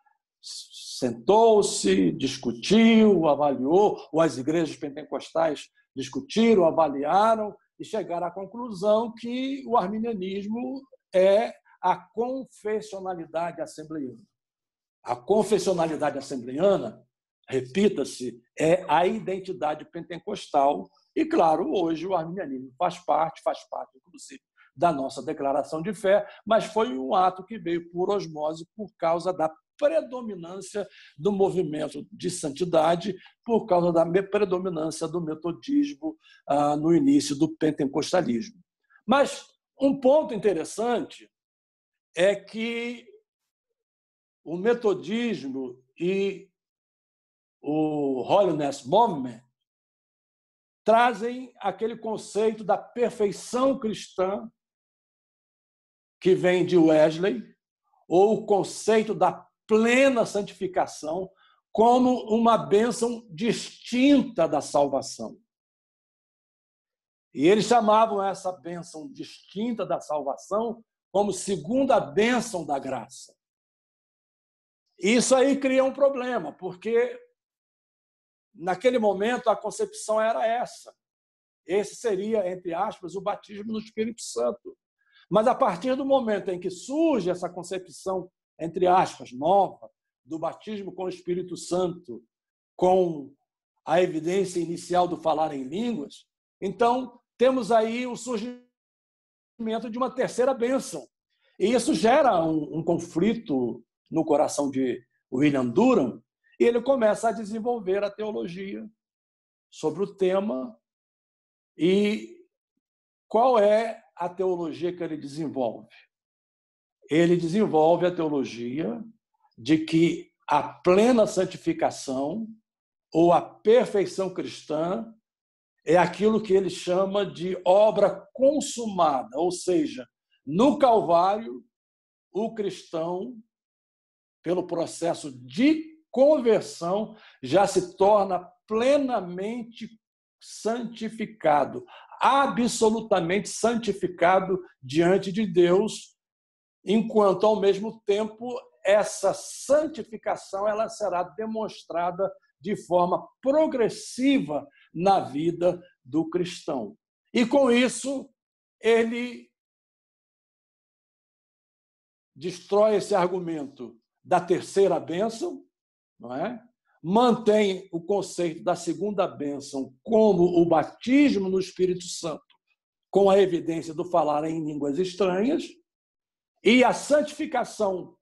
sentou-se, discutiu, avaliou, ou as igrejas pentecostais discutiram, avaliaram e chegaram à conclusão que o arminianismo é a confessionalidade assembleana. A confessionalidade assembleana, repita-se, é a identidade pentecostal. E, claro, hoje o arminianismo faz parte, faz parte, inclusive, da nossa declaração de fé, mas foi um ato que veio por osmose por causa da predominância do movimento de santidade, por causa da predominância do metodismo ah, no início do pentecostalismo. Mas um ponto interessante é que o metodismo e o Holiness Movement trazem aquele conceito da perfeição cristã que vem de Wesley, ou o conceito da plena santificação como uma bênção distinta da salvação. E eles chamavam essa bênção distinta da salvação como segunda bênção da graça. Isso aí cria um problema, porque naquele momento a concepção era essa. Esse seria, entre aspas, o batismo no Espírito Santo. Mas a partir do momento em que surge essa concepção, entre aspas, nova, do batismo com o Espírito Santo, com a evidência inicial do falar em línguas, então temos aí o surgimento de uma terceira bênção. E isso gera um, um conflito no coração de William Durham, e ele começa a desenvolver a teologia sobre o tema. E qual é a teologia que ele desenvolve? Ele desenvolve a teologia de que a plena santificação ou a perfeição cristã é aquilo que ele chama de obra consumada, ou seja, no Calvário, o cristão, pelo processo de conversão, já se torna plenamente santificado, absolutamente santificado diante de Deus, enquanto ao mesmo tempo essa santificação ela será demonstrada de forma progressiva na vida do cristão. E com isso, ele destrói esse argumento da terceira bênção, não é? mantém o conceito da segunda bênção como o batismo no Espírito Santo, com a evidência do falar em línguas estranhas, e a santificação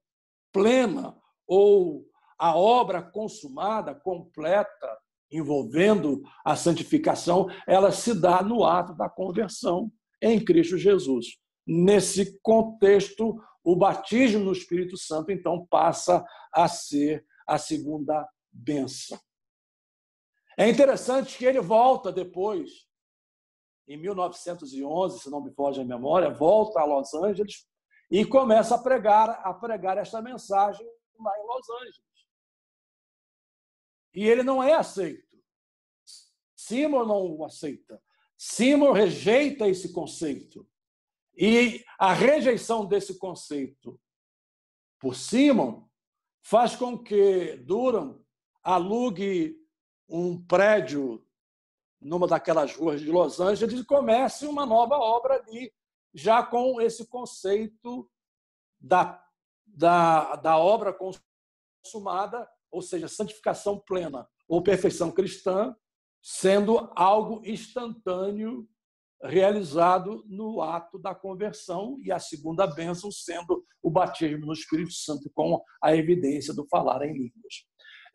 plena ou a obra consumada, completa, envolvendo a santificação, ela se dá no ato da conversão em Cristo Jesus. Nesse contexto, o batismo no Espírito Santo, então, passa a ser a segunda benção. É interessante que ele volta depois, em 1911, se não me foge a memória, volta a Los Angeles e começa a pregar, a pregar esta mensagem lá em Los Angeles. E ele não é aceito. Seymour não o aceita. Seymour rejeita esse conceito. E a rejeição desse conceito por Seymour faz com que Durham alugue um prédio numa daquelas ruas de Los Angeles e comece uma nova obra ali, já com esse conceito da, da, da obra consumada ou seja, santificação plena ou perfeição cristã, sendo algo instantâneo realizado no ato da conversão e a segunda bênção sendo o batismo no Espírito Santo com a evidência do falar em línguas.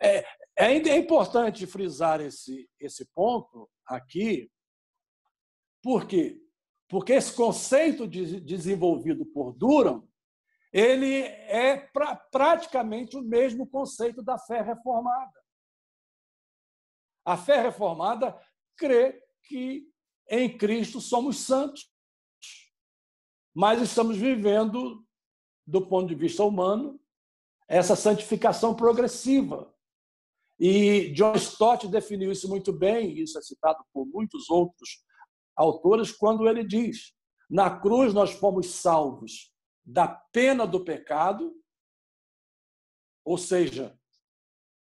É, é, é importante frisar esse, esse ponto aqui, por quê? Porque esse conceito de, desenvolvido por Durham ele é pra, praticamente o mesmo conceito da fé reformada. A fé reformada crê que em Cristo somos santos, mas estamos vivendo, do ponto de vista humano, essa santificação progressiva. E John Stott definiu isso muito bem, isso é citado por muitos outros autores, quando ele diz: na cruz nós fomos salvos da pena do pecado, ou seja,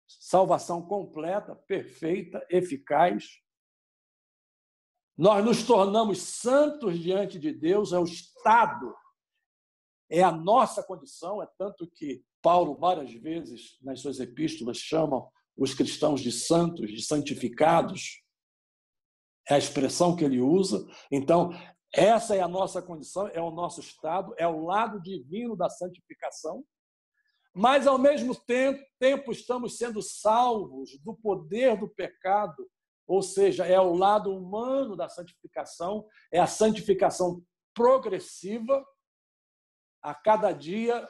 salvação completa, perfeita, eficaz. Nós nos tornamos santos diante de Deus, é o estado, é a nossa condição, é tanto que Paulo, várias vezes, nas suas epístolas, chama os cristãos de santos, de santificados. É a expressão que ele usa. Então, essa é a nossa condição, é o nosso estado, é o lado divino da santificação. Mas, ao mesmo tempo, tempo, estamos sendo salvos do poder do pecado, ou seja, é o lado humano da santificação, é a santificação progressiva. A cada dia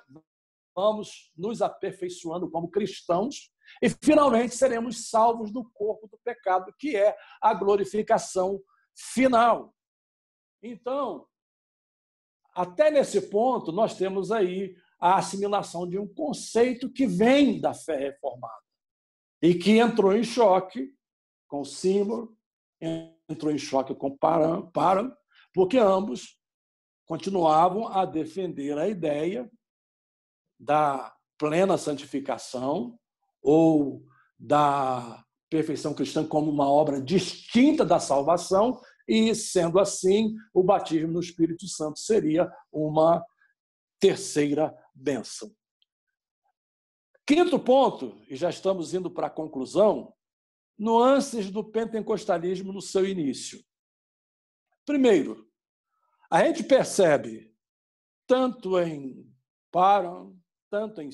vamos nos aperfeiçoando como cristãos e finalmente seremos salvos do corpo do pecado, que é a glorificação final. Então, até nesse ponto, nós temos aí a assimilação de um conceito que vem da fé reformada e que entrou em choque com Seymour, entrou em choque com Paran porque ambos continuavam a defender a ideia da plena santificação ou da perfeição cristã como uma obra distinta da salvação e, sendo assim, o batismo no Espírito Santo seria uma terceira bênção. Quinto ponto, e já estamos indo para a conclusão, nuances do pentecostalismo no seu início. Primeiro, a gente percebe, tanto em Paran, tanto em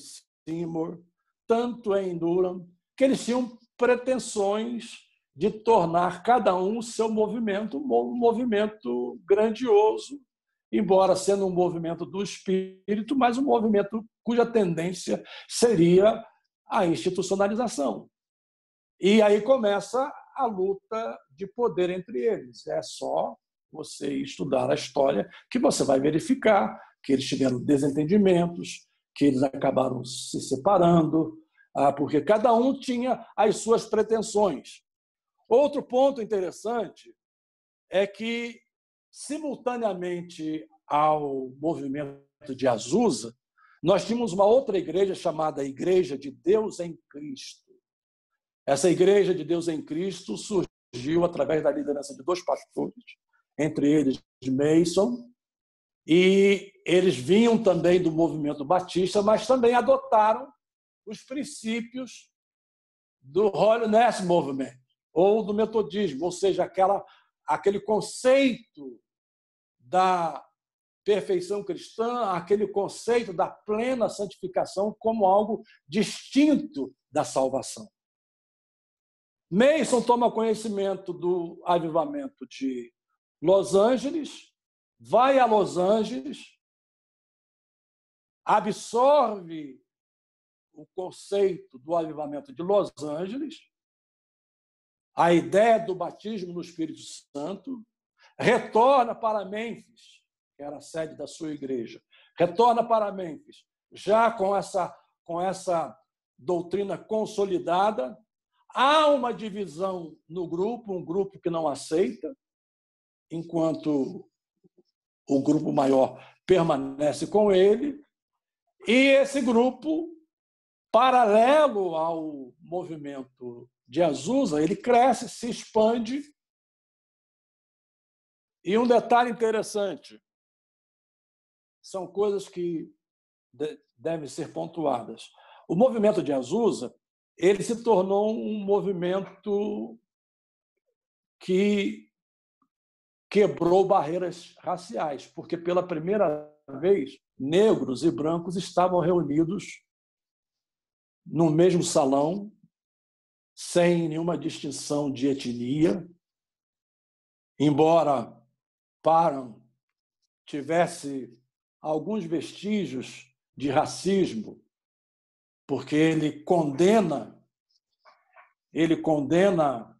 Seymour, tanto em Durham, que eles tinham pretensões de tornar cada um o seu movimento um movimento grandioso, embora sendo um movimento do espírito, mas um movimento cuja tendência seria a institucionalização. E aí começa a luta de poder entre eles. É só você estudar a história que você vai verificar que eles tiveram desentendimentos, que eles acabaram se separando, ah, porque cada um tinha as suas pretensões. Outro ponto interessante é que, simultaneamente ao movimento de Azusa, nós tínhamos uma outra igreja chamada Igreja de Deus em Cristo. Essa Igreja de Deus em Cristo surgiu através da liderança de dois pastores, entre eles Mason, e eles vinham também do movimento batista, mas também adotaram os princípios do Holiness Movement, ou do metodismo, ou seja, aquela, aquele conceito da perfeição cristã, aquele conceito da plena santificação como algo distinto da salvação. Mason toma conhecimento do avivamento de Los Angeles, vai a Los Angeles, absorve o conceito do avivamento de Los Angeles, a ideia do batismo no Espírito Santo, retorna para Memphis, que era a sede da sua igreja, retorna para Memphis, já com essa, com essa doutrina consolidada. Há uma divisão no grupo, um grupo que não aceita, enquanto o grupo maior permanece com ele, e esse grupo, paralelo ao movimento de Azusa, ele cresce, se expande. E um detalhe interessante: são coisas que devem ser pontuadas. O movimento de Azusa ele se tornou um movimento que quebrou barreiras raciais, porque pela primeira vez negros e brancos estavam reunidos no mesmo salão, sem nenhuma distinção de etnia, embora Param tivesse alguns vestígios de racismo, porque ele condena, ele condena,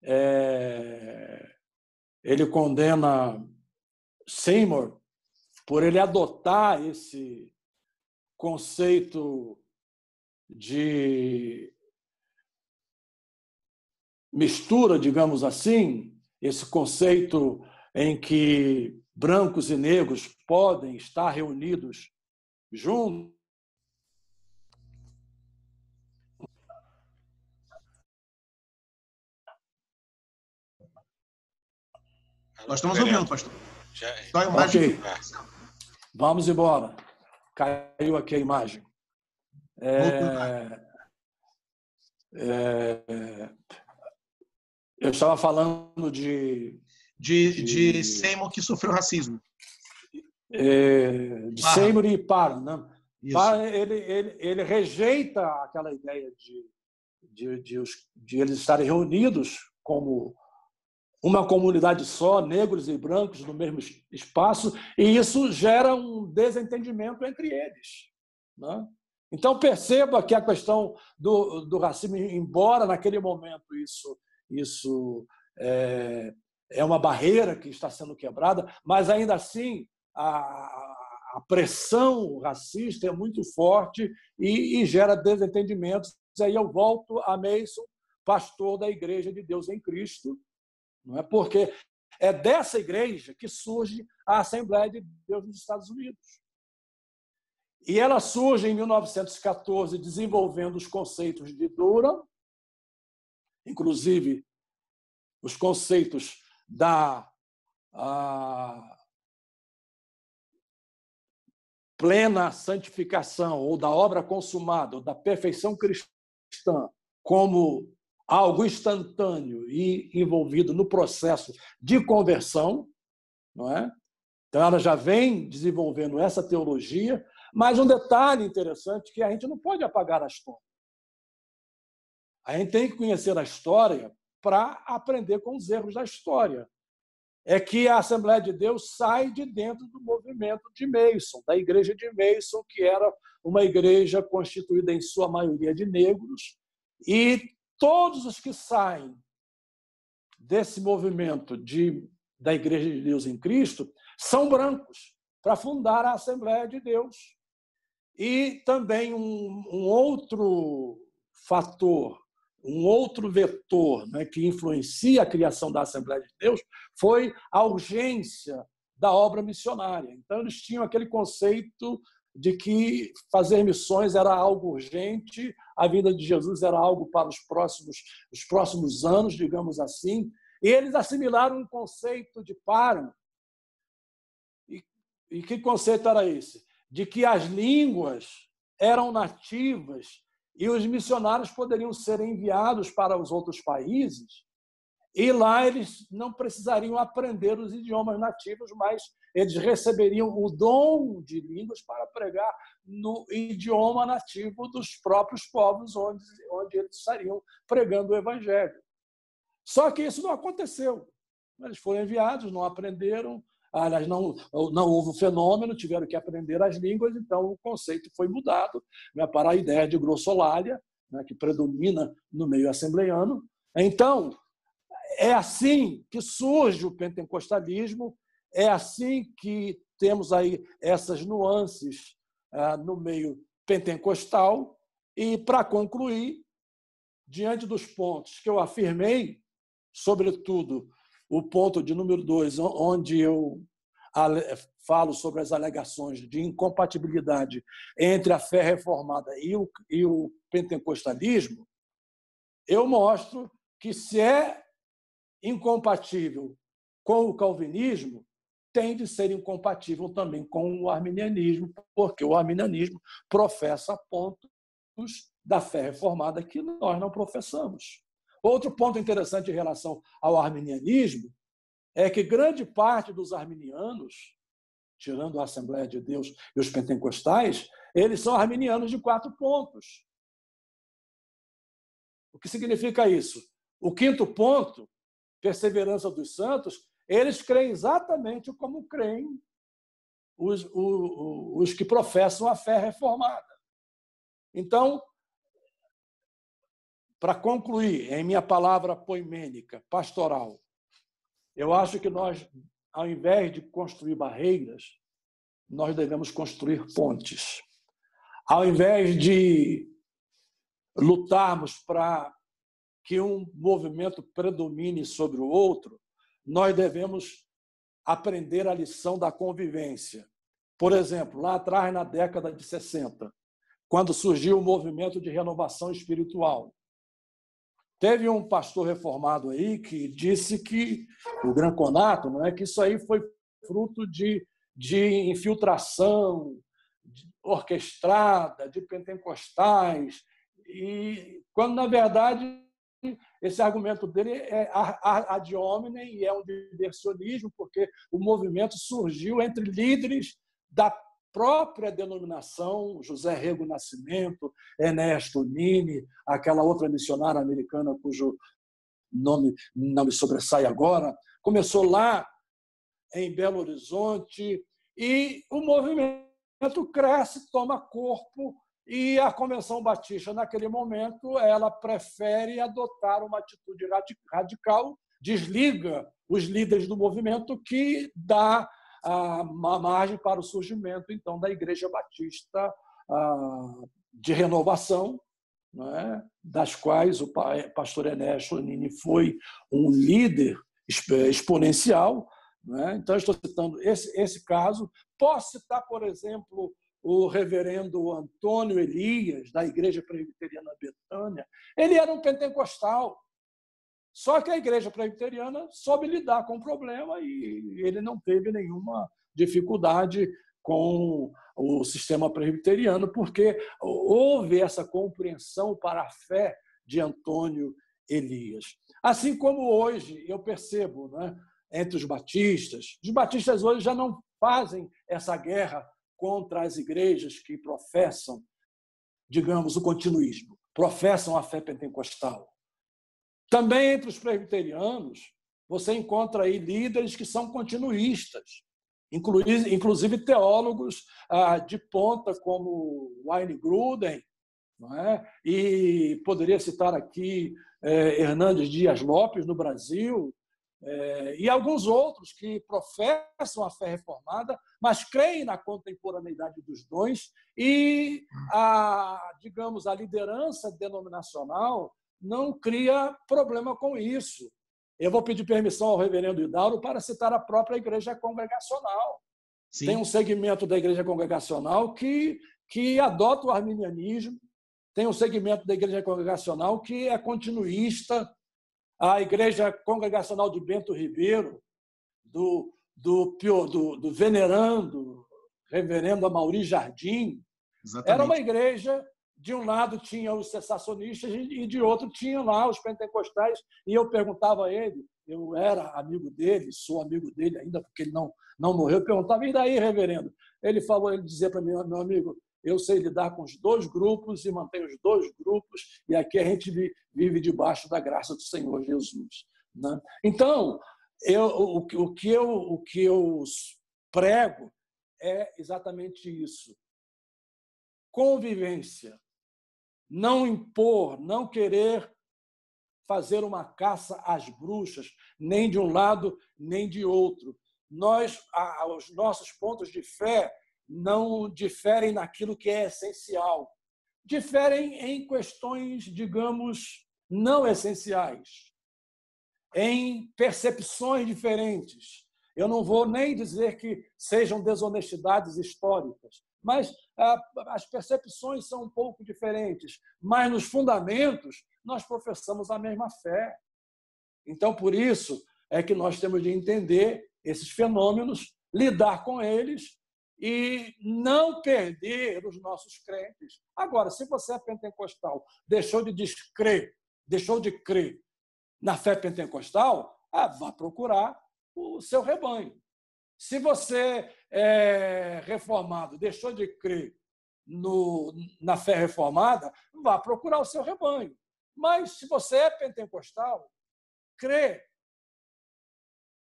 é, ele condena Seymour por ele adotar esse conceito de mistura, digamos assim, esse conceito em que brancos e negros podem estar reunidos juntos. Nós estamos ouvindo, pastor. Já... Só a imagem. Okay. Vamos embora. Caiu aqui a imagem. É... É... Eu estava falando de de, de Seymour que sofreu racismo. É, de Parra. Seymour e Parra. Né? Parra ele, ele, ele rejeita aquela ideia de, de, de, de eles estarem reunidos como uma comunidade só, negros e brancos no mesmo espaço, e isso gera um desentendimento entre eles. Né? Então, perceba que a questão do, do racismo, embora naquele momento isso, isso é, é uma barreira que está sendo quebrada, mas ainda assim a, a pressão racista é muito forte e, e gera desentendimentos. Aí eu volto a Mason, pastor da Igreja de Deus em Cristo, Não é porque é dessa igreja que surge a Assembleia de Deus nos Estados Unidos. E ela surge em 1914, desenvolvendo os conceitos de Durham, inclusive os conceitos da plena santificação, ou da obra consumada, ou da perfeição cristã, como algo instantâneo e envolvido no processo de conversão, não é? Então ela já vem desenvolvendo essa teologia, mas um detalhe interessante que a gente não pode apagar a história. A gente tem que conhecer a história para aprender com os erros da história. É que a Assembleia de Deus sai de dentro do movimento de Mason, da igreja de Mason, que era uma igreja constituída em sua maioria de negros, e todos os que saem desse movimento de, da Igreja de Deus em Cristo são brancos para fundar a Assembleia de Deus. E também um, um outro fator, um outro vetor né, que influencia a criação da Assembleia de Deus foi a urgência da obra missionária. Então, eles tinham aquele conceito de que fazer missões era algo urgente, a vida de Jesus era algo para os próximos, os próximos anos, digamos assim. E eles assimilaram um conceito de paro. E, e que conceito era esse? De que as línguas eram nativas e os missionários poderiam ser enviados para os outros países e lá eles não precisariam aprender os idiomas nativos, mas eles receberiam o dom de línguas para pregar no idioma nativo dos próprios povos onde, onde eles estariam pregando o evangelho. Só que isso não aconteceu. Eles foram enviados, não aprenderam, aliás, não, não houve um fenômeno, tiveram que aprender as línguas, então o conceito foi mudado né, para a ideia de glossolalia, né, que predomina no meio assembleiano. Então, é assim que surge o pentecostalismo, é assim que temos aí essas nuances ah, no meio pentecostal. E, para concluir, diante dos pontos que eu afirmei, sobretudo o ponto de número dois, onde eu falo sobre as alegações de incompatibilidade entre a fé reformada e o, e o pentecostalismo, eu mostro que se é incompatível com o calvinismo, tem de ser incompatível também com o arminianismo, porque o arminianismo professa pontos da fé reformada que nós não professamos. Outro ponto interessante em relação ao arminianismo é que grande parte dos arminianos, tirando a Assembleia de Deus e os pentecostais, eles são arminianos de quatro pontos. O que significa isso? O quinto ponto perseverança dos santos, eles creem exatamente como creem os, os, os que professam a fé reformada. Então, para concluir, em minha palavra poimênica, pastoral, eu acho que nós, ao invés de construir barreiras, nós devemos construir pontes. Ao invés de lutarmos para que um movimento predomine sobre o outro, nós devemos aprender a lição da convivência. Por exemplo, lá atrás, na década de 60, quando surgiu o movimento de renovação espiritual, teve um pastor reformado aí que disse que o Gran Conato, não é que isso aí foi fruto de, de infiltração de, orquestrada de pentecostais e quando na verdade esse argumento dele é ad hominem e é um diversionismo, porque o movimento surgiu entre líderes da própria denominação, José Rego Nascimento, Ernesto Nini, aquela outra missionária americana cujo nome não me sobressai agora, começou lá em Belo Horizonte e o movimento cresce, toma corpo e a Convenção Batista, naquele momento, ela prefere adotar uma atitude radical, desliga os líderes do movimento, que dá uma margem para o surgimento, então, da Igreja Batista de renovação, é? das quais o pastor Ernesto Nini foi um líder exponencial. Né? Então, estou citando esse, esse caso. Posso citar, por exemplo, o reverendo Antônio Elias, da Igreja Presbiteriana Betânia. Ele era um pentecostal. Só que a Igreja Presbiteriana soube lidar com o problema e ele não teve nenhuma dificuldade com o sistema presbiteriano, porque houve essa compreensão para a fé de Antônio Elias. Assim como hoje eu percebo né, entre os batistas, os batistas hoje já não fazem essa guerra contra as igrejas que professam, digamos, o continuismo, professam a fé pentecostal. Também entre os presbiterianos, você encontra aí líderes que são continuistas, inclusive teólogos ah, de ponta como Wayne Gruden, é? e poderia citar aqui eh, Hernandes Dias Lopes, no Brasil, eh, e alguns outros que professam a fé reformada, mas creem na contemporaneidade dos dons e a, digamos, a liderança denominacional não cria problema com isso. Eu vou pedir permissão ao reverendo Hidauro para citar a própria igreja congregacional. Sim. Tem um segmento da igreja congregacional que, que adota o arminianismo, tem um segmento da igreja congregacional que é continuista. A igreja congregacional de Bento Ribeiro, do, do, do, do venerando reverendo Amaury Jardim, Exatamente. era uma igreja de um lado tinha os sensacionistas e de outro tinha lá os pentecostais. E eu perguntava a ele, eu era amigo dele, sou amigo dele ainda, porque ele não, não morreu. Eu perguntava, e daí, reverendo? Ele falou, ele dizia para mim, meu amigo, eu sei lidar com os dois grupos e mantenho os dois grupos, e aqui a gente vive debaixo da graça do Senhor Jesus. Né? Então, eu, o, o, que eu, o que eu prego é exatamente isso. Convivência não impor, não querer fazer uma caça às bruxas, nem de um lado nem de outro. Nós, os nossos pontos de fé não diferem naquilo que é essencial. Diferem em questões, digamos, não essenciais, em percepções diferentes. Eu não vou nem dizer que sejam desonestidades históricas, mas ah, as percepções são um pouco diferentes. Mas nos fundamentos, nós professamos a mesma fé. Então, por isso é que nós temos de entender esses fenômenos, lidar com eles e não perder os nossos crentes. Agora, se você é pentecostal, deixou de descrer, deixou de crer na fé pentecostal, ah, vá procurar o seu rebanho. Se você é reformado deixou de crer no, na fé reformada, vá procurar o seu rebanho. Mas se você é pentecostal, crê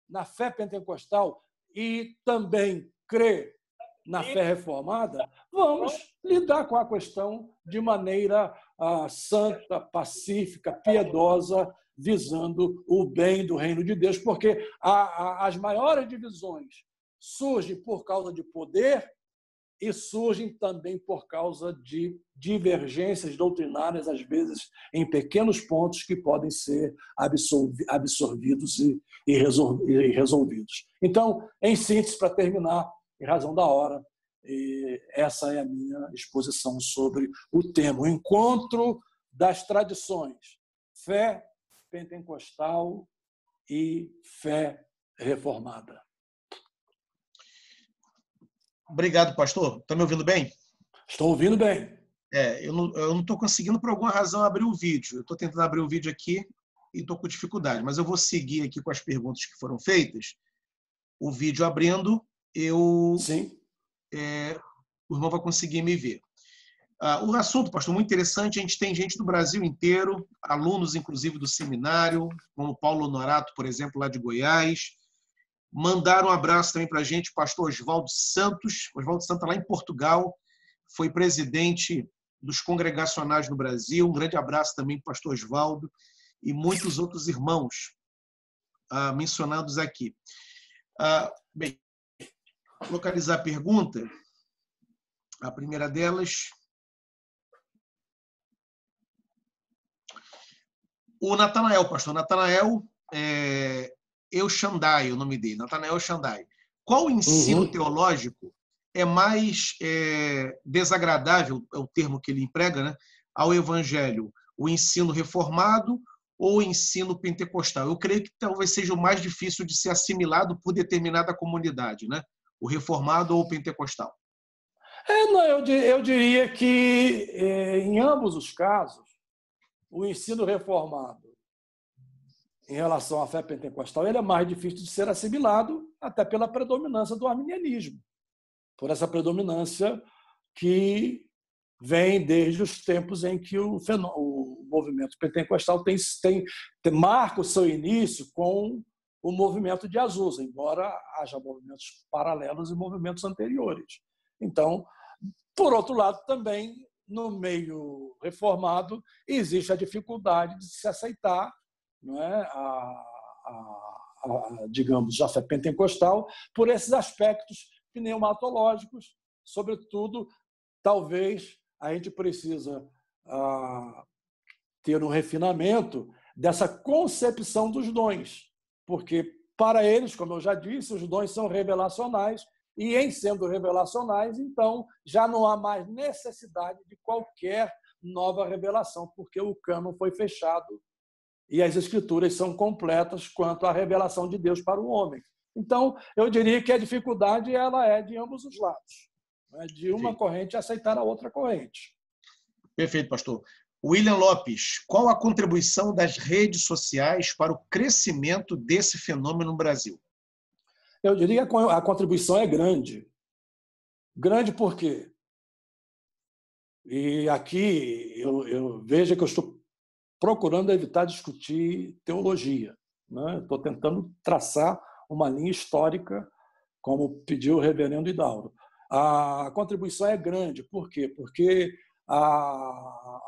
na fé pentecostal e também crê na fé reformada, vamos lidar com a questão de maneira ah, santa, pacífica, piedosa visando o bem do reino de Deus, porque a, a, as maiores divisões surgem por causa de poder e surgem também por causa de divergências doutrinárias, às vezes em pequenos pontos que podem ser absorvidos e, e resolvidos. Então, em síntese, para terminar, em razão da hora, essa é a minha exposição sobre o tema, o encontro das tradições, fé, pentecostal e fé reformada. Obrigado, pastor. Está me ouvindo bem? Estou ouvindo bem. É, eu não estou conseguindo, por alguma razão, abrir o vídeo. Eu estou tentando abrir o vídeo aqui e estou com dificuldade, mas eu vou seguir aqui com as perguntas que foram feitas. O vídeo abrindo, eu. Sim. É, o irmão vai conseguir me ver. Ah, o assunto, pastor, muito interessante. A gente tem gente do Brasil inteiro, alunos, inclusive, do seminário, como Paulo Norato, por exemplo, lá de Goiás. Mandaram um abraço também para a gente, o pastor Oswaldo Santos. Oswaldo Santos, lá em Portugal, foi presidente dos congregacionais no Brasil. Um grande abraço também para o pastor Oswaldo e muitos outros irmãos ah, mencionados aqui. Ah, bem, localizar a pergunta. A primeira delas O Natanael, pastor Natanael, é, Eushandai, o nome dele, Natanael Eushandai. Qual ensino uhum. teológico é mais é, desagradável, é o termo que ele emprega, né, ao evangelho? O ensino reformado ou o ensino pentecostal? Eu creio que talvez seja o mais difícil de ser assimilado por determinada comunidade, né? O reformado ou o pentecostal. É, não, eu, eu diria que, é, em ambos os casos, o ensino reformado em relação à fé pentecostal ele é mais difícil de ser assimilado, até pela predominância do arminianismo por essa predominância que vem desde os tempos em que o, o movimento pentecostal tem, tem, tem, marca o seu início com o movimento de Azusa, embora haja movimentos paralelos e movimentos anteriores. Então, por outro lado, também no meio reformado existe a dificuldade de se aceitar não é, a, a, a digamos, a fé pentecostal por esses aspectos pneumatológicos, sobretudo, talvez a gente precisa ah, ter um refinamento dessa concepção dos dons, porque para eles, como eu já disse, os dons são revelacionais e em sendo revelacionais, então já não há mais necessidade de qualquer nova revelação, porque o cânon foi fechado e as escrituras são completas quanto à revelação de Deus para o homem. Então, eu diria que a dificuldade ela é de ambos os lados, né? de uma Sim. corrente aceitar a outra corrente. Perfeito, pastor. William Lopes, qual a contribuição das redes sociais para o crescimento desse fenômeno no Brasil? Eu diria que a contribuição é grande. Grande por quê? E aqui eu, eu vejo que eu estou procurando evitar discutir teologia. Né? Estou tentando traçar uma linha histórica, como pediu o reverendo Hidauro. A contribuição é grande, por quê? Porque a,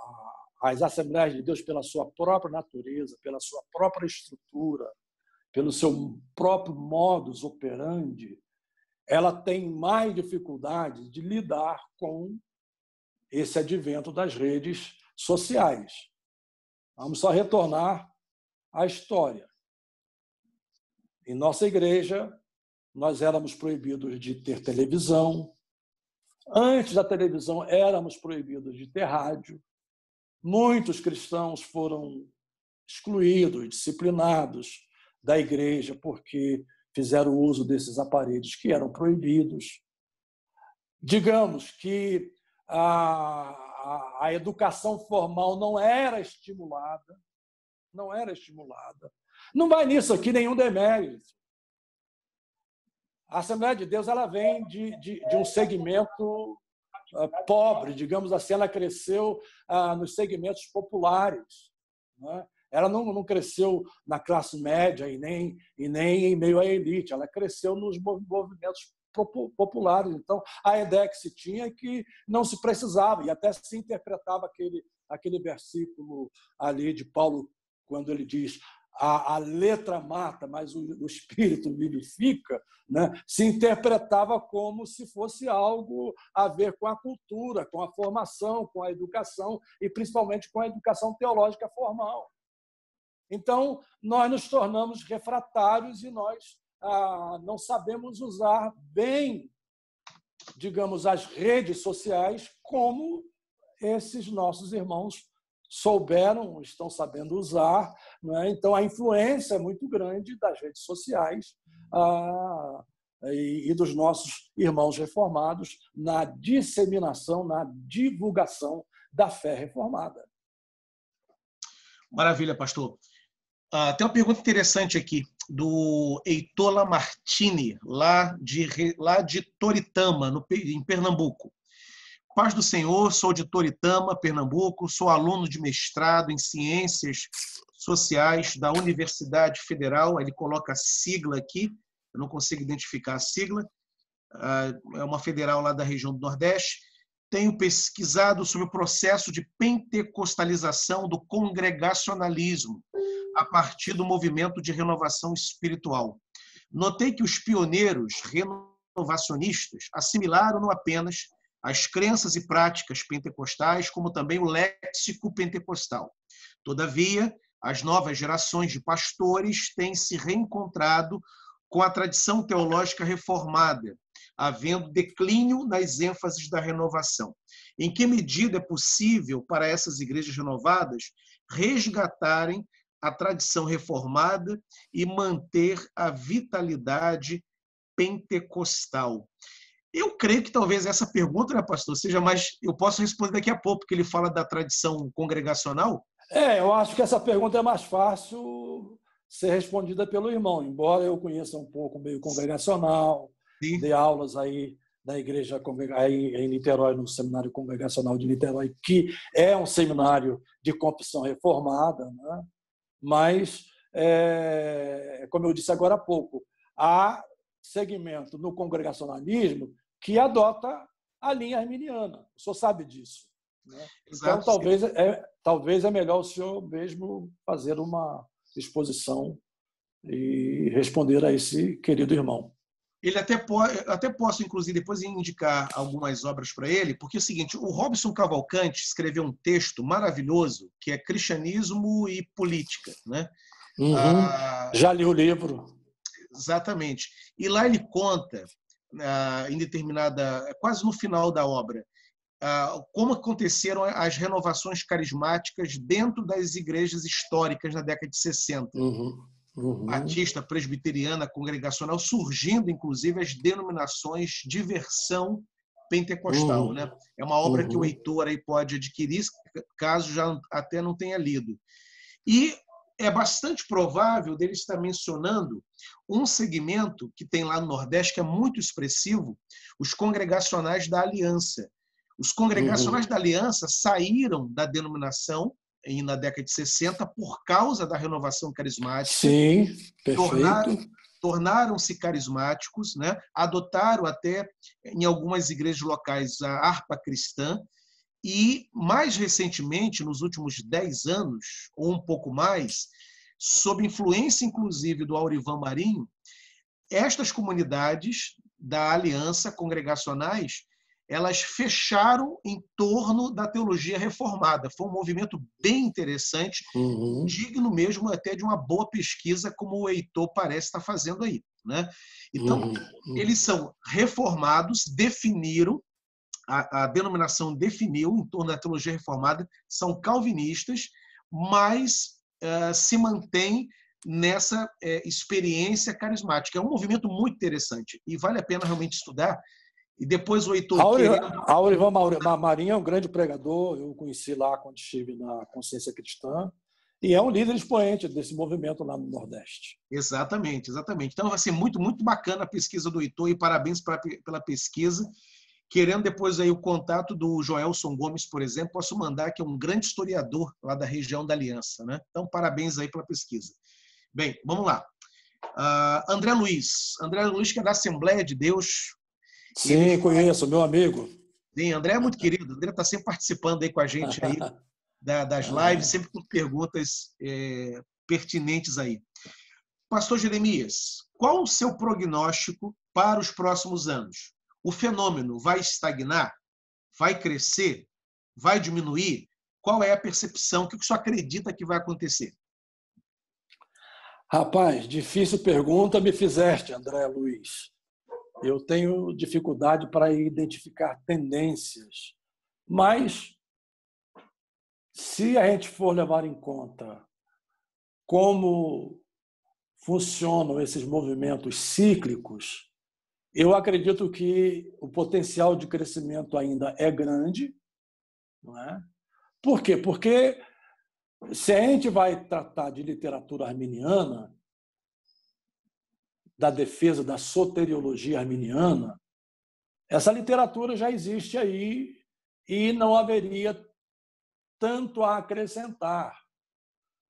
as Assembleias de Deus, pela sua própria natureza, pela sua própria estrutura, pelo seu próprio modus operandi, ela tem mais dificuldade de lidar com esse advento das redes sociais. Vamos só retornar à história. Em nossa igreja, nós éramos proibidos de ter televisão. Antes da televisão, éramos proibidos de ter rádio. Muitos cristãos foram excluídos, disciplinados da igreja porque fizeram uso desses aparelhos que eram proibidos. Digamos que a, a, educação formal não era estimulada, não era estimulada. Não vai nisso aqui nenhum demérito. A Assembleia de Deus ela vem de, de, de um segmento pobre, digamos assim, ela cresceu uh, nos segmentos populares. Né? Ela não, não cresceu na classe média e nem, e nem em meio à elite, ela cresceu nos movimentos populares. Então, a ideia que se tinha é que não se precisava, e até se interpretava aquele, aquele versículo ali de Paulo, quando ele diz: a, a letra mata, mas o, o espírito vivifica, né? se interpretava como se fosse algo a ver com a cultura, com a formação, com a educação e principalmente com a educação teológica formal. Então, nós nos tornamos refratários e nós ah, não sabemos usar bem, digamos, as redes sociais como esses nossos irmãos souberam, estão sabendo usar. Né? Então, a influência é muito grande das redes sociais ah, e, e dos nossos irmãos reformados na disseminação, na divulgação da fé reformada. Maravilha, pastor. Ah, tem uma pergunta interessante aqui do Heitor Lamartine, lá de, lá de Toritama, no, em Pernambuco. Paz do Senhor, sou de Toritama, Pernambuco, sou aluno de mestrado em Ciências Sociais da Universidade Federal, ele coloca a sigla aqui, eu não consigo identificar a sigla, ah, é uma federal lá da região do Nordeste. Tenho pesquisado sobre o processo de pentecostalização do congregacionalismo a partir do movimento de renovação espiritual. Notei que os pioneiros renovacionistas assimilaram não apenas as crenças e práticas pentecostais, como também o léxico pentecostal. Todavia, As novas gerações de pastores têm se reencontrado com a tradição teológica reformada, havendo declínio nas ênfases da renovação. Em que medida é possível para essas igrejas renovadas resgatarem a tradição reformada e manter a vitalidade pentecostal? Eu creio que talvez essa pergunta, né, pastor, seja mais. Eu posso responder daqui a pouco, porque ele fala da tradição congregacional. É, eu acho que essa pergunta é mais fácil ser respondida pelo irmão, embora eu conheça um pouco o meio congregacional, Sim. dê aulas aí da igreja em Niterói, no Seminário Congregacional de Niterói, que é um seminário de confissão reformada, né? mas, é, como eu disse agora há pouco, há segmento no congregacionalismo que adota a linha arminiana. O senhor sabe disso. Né? Então, talvez é, talvez é melhor o senhor mesmo fazer uma exposição e responder a esse querido irmão. Ele até, pode, até posso, inclusive, depois indicar algumas obras para ele, porque é o seguinte: o Robson Cavalcante escreveu um texto maravilhoso que é Cristianismo e Política. Né? Uhum. Ah, Já li o livro. Exatamente. E lá ele conta, em determinada, quase no final da obra, ah, como aconteceram as renovações carismáticas dentro das igrejas históricas na década de 60. Uhum. Uhum. Batista, presbiteriana, congregacional, surgindo inclusive as denominações de versão pentecostal. Uhum. Né? É uma obra uhum. que o leitor aí pode adquirir, caso já até não tenha lido. E é bastante provável dele estar mencionando um segmento que tem lá no Nordeste que é muito expressivo, os congregacionais da Aliança. Os congregacionais uhum. da Aliança saíram da denominação em, na década de 60 por causa da renovação carismática. Sim, perfeito. Tornaram, tornaram-se carismáticos, né? adotaram até em algumas igrejas locais a harpa cristã e, mais recentemente, nos últimos dez anos, ou um pouco mais, sob influência, inclusive, do Aurivan Marinho, estas comunidades da aliança congregacionais elas fecharam em torno da teologia reformada. Foi um movimento bem interessante, uhum. digno mesmo até de uma boa pesquisa, como o Heitor parece estar fazendo aí. Né? Então, uhum. eles são reformados, definiram a, a denominação definiu em torno da teologia reformada, são calvinistas, mas uh, se mantém nessa uh, experiência carismática. É um movimento muito interessante e vale a pena realmente estudar. E depois o Heitor. Aurivan querendo... Marinho é um grande pregador, eu o conheci lá quando estive na Consciência Cristã. E é um líder expoente desse movimento lá no Nordeste. Exatamente, exatamente. Então vai ser muito, muito bacana a pesquisa do Heitor e parabéns pra, pela pesquisa. Querendo depois aí o contato do Joelson Gomes, por exemplo, posso mandar que é um grande historiador lá da região da Aliança. Né? Então, parabéns aí pela pesquisa. Bem, vamos lá. Uh, André Luiz. André Luiz, que é da Assembleia de Deus. Sim, Ele... conheço, meu amigo. Sim, André é muito querido. André está sempre participando aí com a gente aí da, das lives, sempre com perguntas é, pertinentes aí. Pastor Jeremias, qual o seu prognóstico para os próximos anos? O fenômeno vai estagnar? Vai crescer? Vai diminuir? Qual é a percepção? O que o senhor acredita que vai acontecer? Rapaz, difícil pergunta me fizeste, André Luiz. Eu tenho dificuldade para identificar tendências, mas se a gente for levar em conta como funcionam esses movimentos cíclicos, eu acredito que o potencial de crescimento ainda é grande. Não é? Por quê? Porque se a gente vai tratar de literatura arminiana, da defesa da soteriologia arminiana, essa literatura já existe aí e não haveria tanto a acrescentar.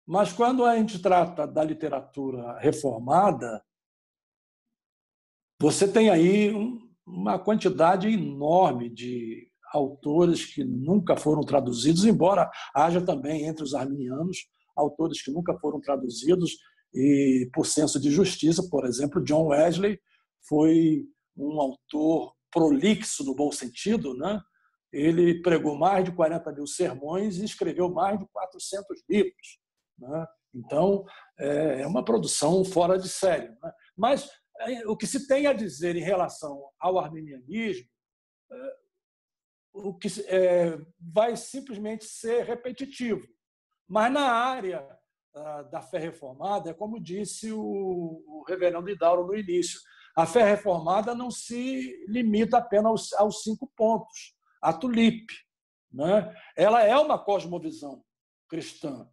Mas quando a gente trata da literatura reformada, você tem aí uma quantidade enorme de autores que nunca foram traduzidos, embora haja também entre os arminianos autores que nunca foram traduzidos e por senso de justiça, por exemplo, John Wesley foi um autor prolixo no bom sentido, né? Ele pregou mais de 40 mil sermões e escreveu mais de 400 livros. Né? Então, é, é uma produção fora de série. Né? Mas o que se tem a dizer em relação ao arminianismo é, o que é, vai simplesmente ser repetitivo. Mas na área ah, da fé reformada, é como disse o, o reverendo Hidauro no início, a fé reformada não se limita apenas aos, aos cinco pontos, a tulipe. Né? Ela é uma cosmovisão cristã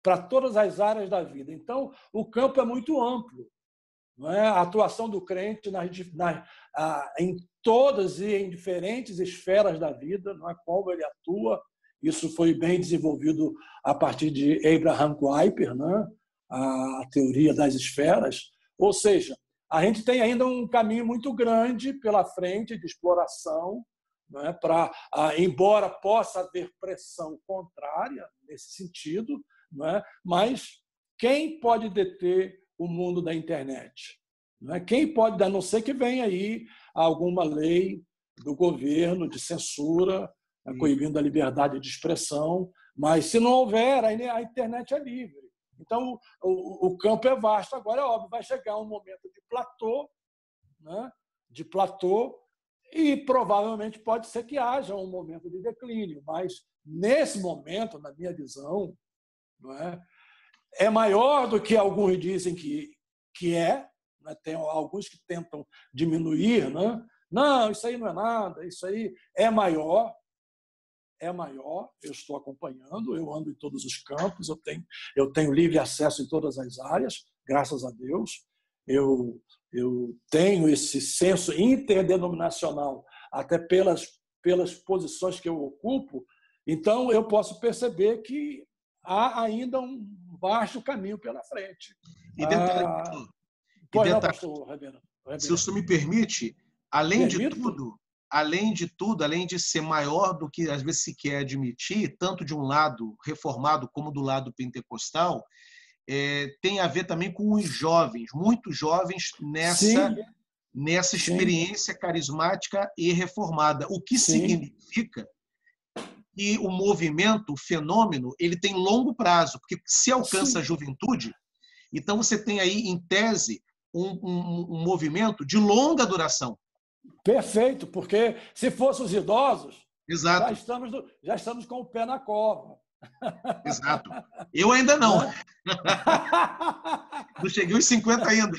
para todas as áreas da vida. Então, o campo é muito amplo. É? A atuação do crente nas, em todas e em diferentes esferas da vida, não é? como ele atua. Isso foi bem desenvolvido a partir de Abraham Kuyper, né? a teoria das esferas. Ou seja, a gente tem ainda um caminho muito grande pela frente de exploração, é? para, embora possa haver pressão contrária nesse sentido, é? mas quem pode deter o mundo da internet? É? Quem pode, a não ser que venha aí alguma lei do governo de censura, né, coibindo a liberdade de expressão, mas se não houver, a internet é livre. Então, o, o campo é vasto. Agora, é óbvio, vai chegar um momento de platô, né? de platô, e provavelmente pode ser que haja um momento de declínio, mas nesse momento, na minha visão, não é, é maior do que alguns dizem que, que é. Né? Tem alguns que tentam diminuir. Né? Não, isso aí não é nada, isso aí é maior. É maior, eu estou acompanhando, eu ando em todos os campos, eu tenho, eu tenho livre acesso em todas as áreas, graças a Deus. Eu, eu tenho esse senso interdenominacional, até pelas, pelas posições que eu ocupo, então eu posso perceber que há ainda um vasto caminho pela frente. E detalhe, ah, e detalhe não, se o senhor me permite, além Permito? de tudo, além de tudo, além de ser maior do que às vezes se quer admitir, tanto de um lado reformado como do lado pentecostal, é, tem a ver também com os jovens, muitos jovens nessa, nessa experiência Sim. carismática e reformada. O que Sim. significa que o movimento, o fenômeno, ele tem longo prazo, porque se alcança Sim. a juventude, então você tem aí, em tese, um, um, um, movimento de longa duração. Perfeito, porque se fossem os idosos, Exato. Já, estamos, já estamos com o pé na cova. Exato. Eu ainda não. Não cheguei aos 50 ainda.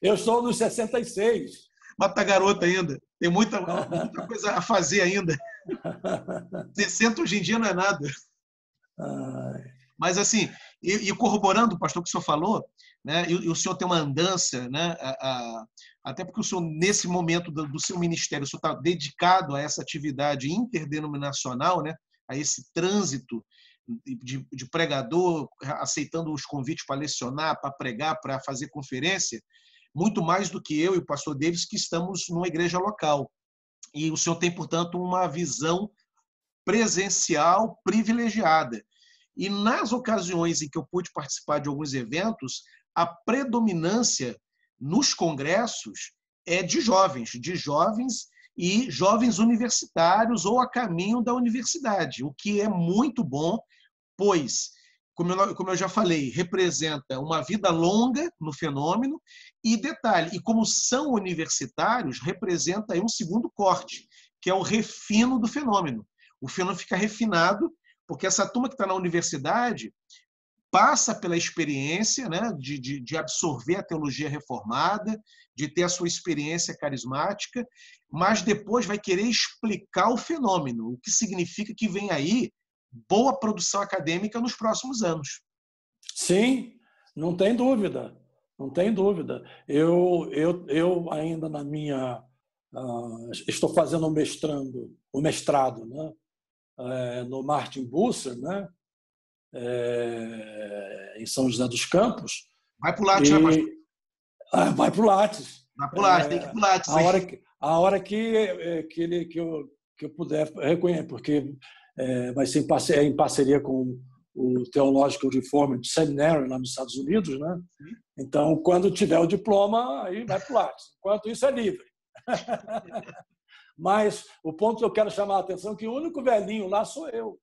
Eu estou nos 66. Mas tá garota ainda. Tem muita, muita coisa a fazer ainda. 60 hoje em dia não é nada. Mas, assim, e, corroborando, pastor, o que o senhor falou, né, e, o senhor tem uma andança, né, a, a, até porque o senhor, nesse momento do, do seu ministério, o senhor está dedicado a essa atividade interdenominacional, né, a esse trânsito de, de pregador, aceitando os convites para lecionar, para pregar, para fazer conferência, muito mais do que eu e o pastor Davis, que estamos numa igreja local. E o senhor tem, portanto, uma visão presencial privilegiada. E nas ocasiões em que eu pude participar de alguns eventos, a predominância nos congressos é de jovens, de jovens e jovens universitários ou a caminho da universidade, o que é muito bom, pois, como eu, como eu já falei, representa uma vida longa no fenômeno e, detalhe, e como são universitários, representa um segundo corte, que é o refino do fenômeno. O fenômeno fica refinado porque essa turma que está na universidade passa pela experiência né, de, de, de, absorver a teologia reformada, de ter a sua experiência carismática, mas depois vai querer explicar o fenômeno, o que significa que vem aí boa produção acadêmica nos próximos anos. Sim, não tem dúvida, não tem dúvida. Eu, eu, eu ainda na minha uh, estou fazendo um mestrando, o mestrado, né, uh, no Martin Busser, né, é, em São José dos Campos. Vai para o Lattes, e... né, ah, Vai para o Lattes. Vai para o Lattes, é, tem que ir para o Lattes. A hora, que, a hora que, é, que, ele, que, eu, que eu puder reconhecer, porque é, vai ser em parceria, em parceria com o Theological Reformed Seminary lá nos Estados Unidos, né? Então, quando tiver o diploma, aí vai para o Lattes. Enquanto isso, é livre. Mas o ponto que eu quero chamar a atenção é que o único velhinho lá sou eu.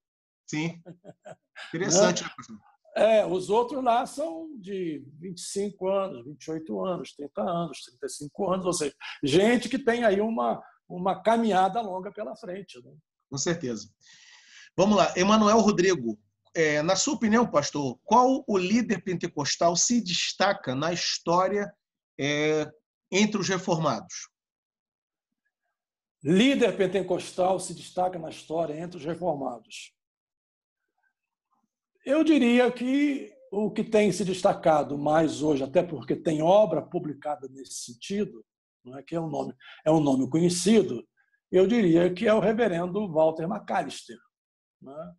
Sim. Interessante, né, professor? É, os outros lá são de 25 anos, 28 anos, 30 anos, 35 anos, ou seja, gente que tem aí uma, uma caminhada longa pela frente. Né? Com certeza. Vamos lá, Emanuel Rodrigo. É, na sua opinião, pastor, qual o líder pentecostal se destaca na história é, entre os reformados? Líder pentecostal se destaca na história entre os reformados. Eu diria que o que tem se destacado mais hoje, até porque tem obra publicada nesse sentido, não é que é um nome, é um nome conhecido, eu diria que é o reverendo Walter McAllister. Né?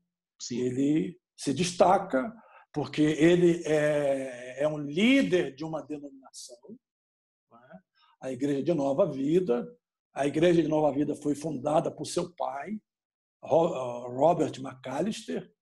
Ele se destaca porque ele é, é um líder de uma denominação, né? a Igreja de Nova Vida. A Igreja de Nova Vida foi fundada por seu pai, Robert McAllister,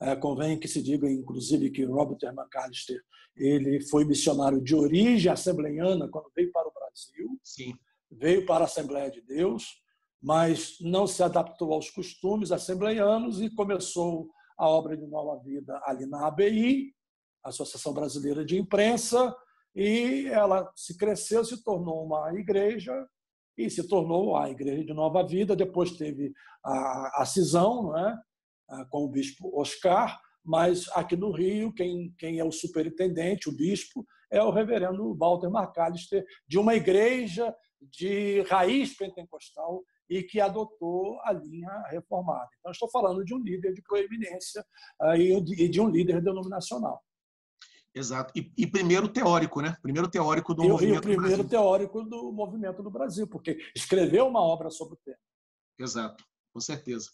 é, convém que se diga, inclusive, que Robert McAllister ele foi missionário de origem assembleiana quando veio para o Brasil. Sim. Veio para a Assembleia de Deus, mas não se adaptou aos costumes assembleianos e começou a obra de Nova Vida ali na ABI, Associação Brasileira de Imprensa, e ela se cresceu, se tornou uma igreja e se tornou a Igreja de Nova Vida. Depois teve a, a cisão, é? Com o bispo Oscar, mas aqui no Rio, quem, quem é o superintendente, o bispo, é o reverendo Walter Macalister, de uma igreja de raiz pentecostal e que adotou a linha reformada. Então, estou falando de um líder de proeminência ah, e de um líder denominacional. Exato. E, e, primeiro teórico, né? Primeiro teórico do e, movimento. E o primeiro teórico do movimento do Brasil, porque escreveu uma obra sobre o tema. Exato, com certeza.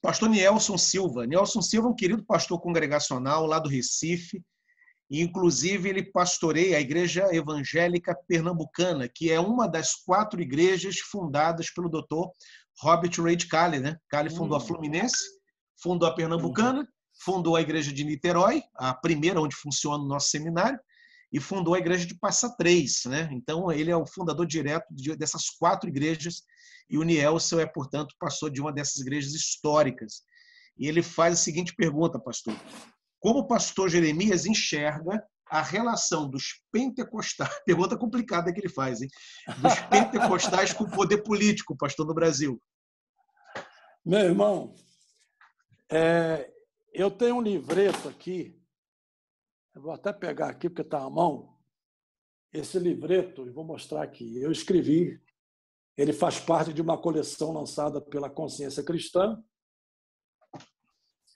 Pastor Nielson Silva. Nielson Silva é um querido pastor congregacional lá do Recife. E, inclusive, ele pastoreia a Igreja Evangélica Pernambucana, que é uma das quatro igrejas fundadas pelo doutor Robert Reid Cali. Né? Cali fundou a hum. Fluminense, fundou a Pernambucana, fundou a Igreja de Niterói, a primeira onde funciona o nosso seminário, e fundou a Igreja de Passa Três. Né? Então, ele é o fundador direto dessas quatro igrejas e o Nielsen é, portanto, pastor de uma dessas igrejas históricas. E ele faz a seguinte pergunta, pastor: Como o pastor Jeremias enxerga a relação dos pentecostais? Pergunta complicada que ele faz, hein? Dos pentecostais com o poder político, pastor, no Brasil. Meu irmão, é, eu tenho um livreto aqui. Eu vou até pegar aqui porque está à mão. Esse livreto, eu vou mostrar aqui. Eu escrevi ele faz parte de uma coleção lançada pela Consciência Cristã.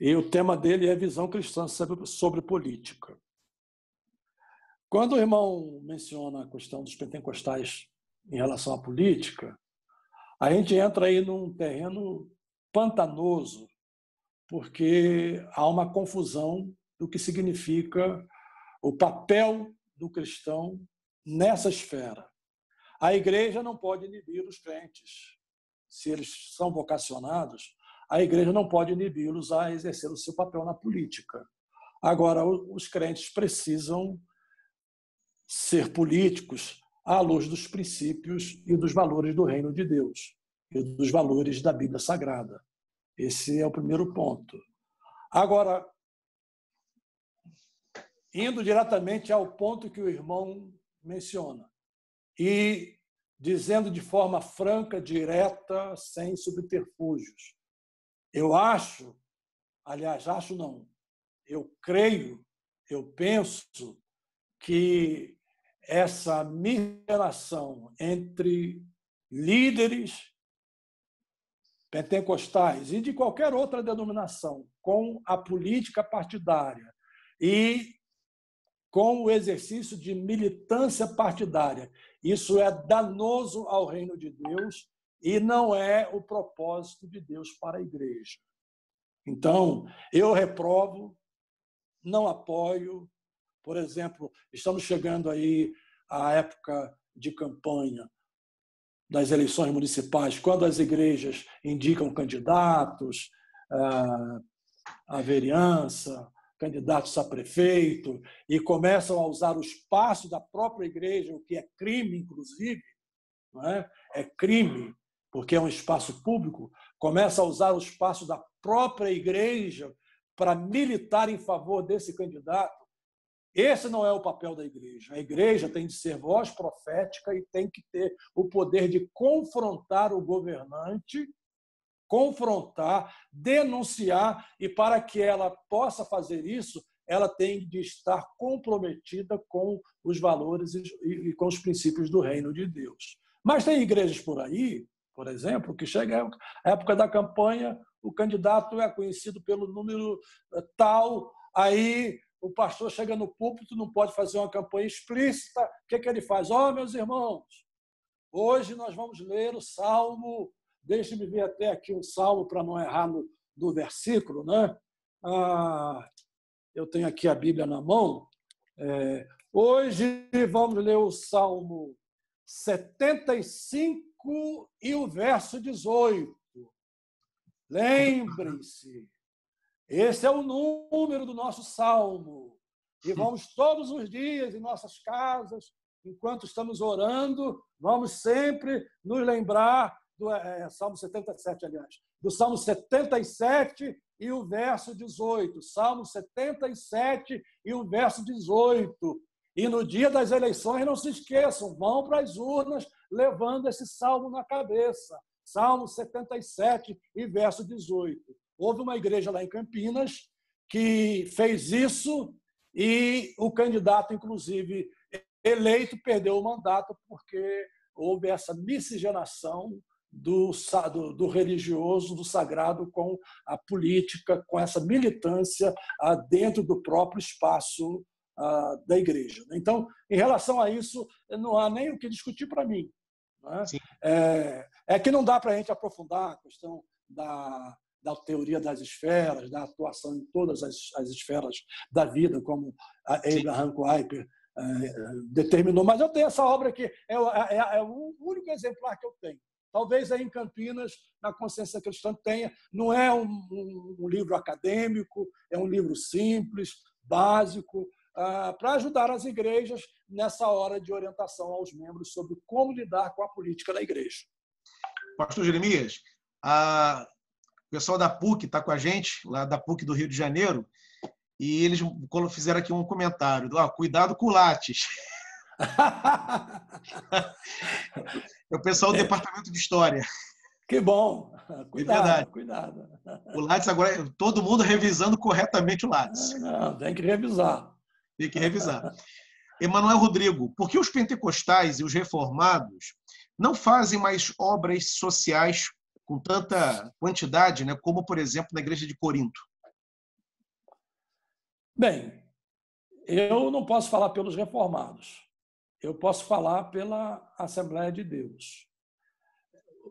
E o tema dele é visão cristã sobre, política. Quando o irmão menciona a questão dos pentecostais em relação à política, a gente entra aí num terreno pantanoso, porque há uma confusão do que significa o papel do cristão nessa esfera. A igreja não pode inibir os crentes. Se eles são vocacionados, a igreja não pode inibi-los a exercer o seu papel na política. Agora, os crentes precisam ser políticos à luz dos princípios e dos valores do reino de Deus e dos valores da Bíblia Sagrada. Esse é o primeiro ponto. Agora, indo diretamente ao ponto que o irmão menciona e dizendo de forma franca, direta, sem subterfúgios. Eu acho, aliás, acho não, eu creio, eu penso que essa migração entre líderes pentecostais e de qualquer outra denominação com a política partidária e com o exercício de militância partidária. Isso é danoso ao reino de Deus e não é o propósito de Deus para a igreja. Então, eu reprovo, não apoio. Por exemplo, estamos chegando aí à época de campanha das eleições municipais, quando as igrejas indicam candidatos ah, à vereança, candidatos a prefeito e começam a usar o espaço da própria igreja, o que é crime, inclusive, é? é crime, porque é um espaço público, começa a usar o espaço da própria igreja para militar em favor desse candidato, esse não é o papel da igreja. A igreja tem de ser voz profética e tem que ter o poder de confrontar o governante, confrontar, denunciar, e para que ela possa fazer isso, ela tem de estar comprometida com os valores e com os princípios do reino de Deus. Mas tem igrejas por aí, por exemplo, que chega a época da campanha, o candidato é conhecido pelo número eh, tal, aí o pastor chega no púlpito, não pode fazer uma campanha explícita. O que, é que ele faz? Ó, oh, meus irmãos, hoje nós vamos ler o Salmo. Deixe-me ver até aqui um salmo para não errar no, no versículo, né? Ah, eu tenho aqui a Bíblia na mão. É, hoje vamos ler o Salmo 75 e o verso 18. Lembrem-se, esse é o número do nosso salmo. E vamos todos os dias em nossas casas, enquanto estamos orando, vamos sempre nos lembrar do é, é Salmo 77, aliás, do Salmo 77 e o verso 18. Salmo 77 e o verso 18. E no dia das eleições, não se esqueçam, vão para as urnas levando esse salmo na cabeça. Salmo 77 e verso 18. Houve uma igreja lá em Campinas que fez isso e o candidato, inclusive, eleito, perdeu o mandato porque houve essa miscigenação do, do, do, religioso, do sagrado com a política, com essa militância ah, dentro do próprio espaço ah, da igreja. Então, em relação a isso, não há nem o que discutir para mim. É? é? É, que não dá para a gente aprofundar a questão da, da teoria das esferas, da atuação em todas as, as esferas da vida, como a Abraham Kuyper é, determinou. Mas eu tenho essa obra aqui, é, é, é, o único exemplar que eu tenho. Talvez aí em Campinas, na consciência cristã, tenha. Não é um, um, um livro acadêmico, é um livro simples, básico, para ajudar as igrejas nessa hora de orientação aos membros sobre como lidar com a política da igreja. Pastor Jeremias, a o pessoal da PUC está com a gente, lá da PUC do Rio de Janeiro, e eles fizeram aqui um comentário: ah, cuidado com o Lattes. é o pessoal do é. Departamento de História. Que bom. É cuidado, é cuidado. O Lattes agora, todo mundo revisando corretamente o Lattes. Não, tem que revisar. Tem que revisar. Emanuel Rodrigo, por que os pentecostais e os reformados não fazem mais obras sociais com tanta quantidade, né, como, por exemplo, na igreja de Corinto? Bem, eu não posso falar pelos reformados. Eu posso falar pela Assembleia de Deus.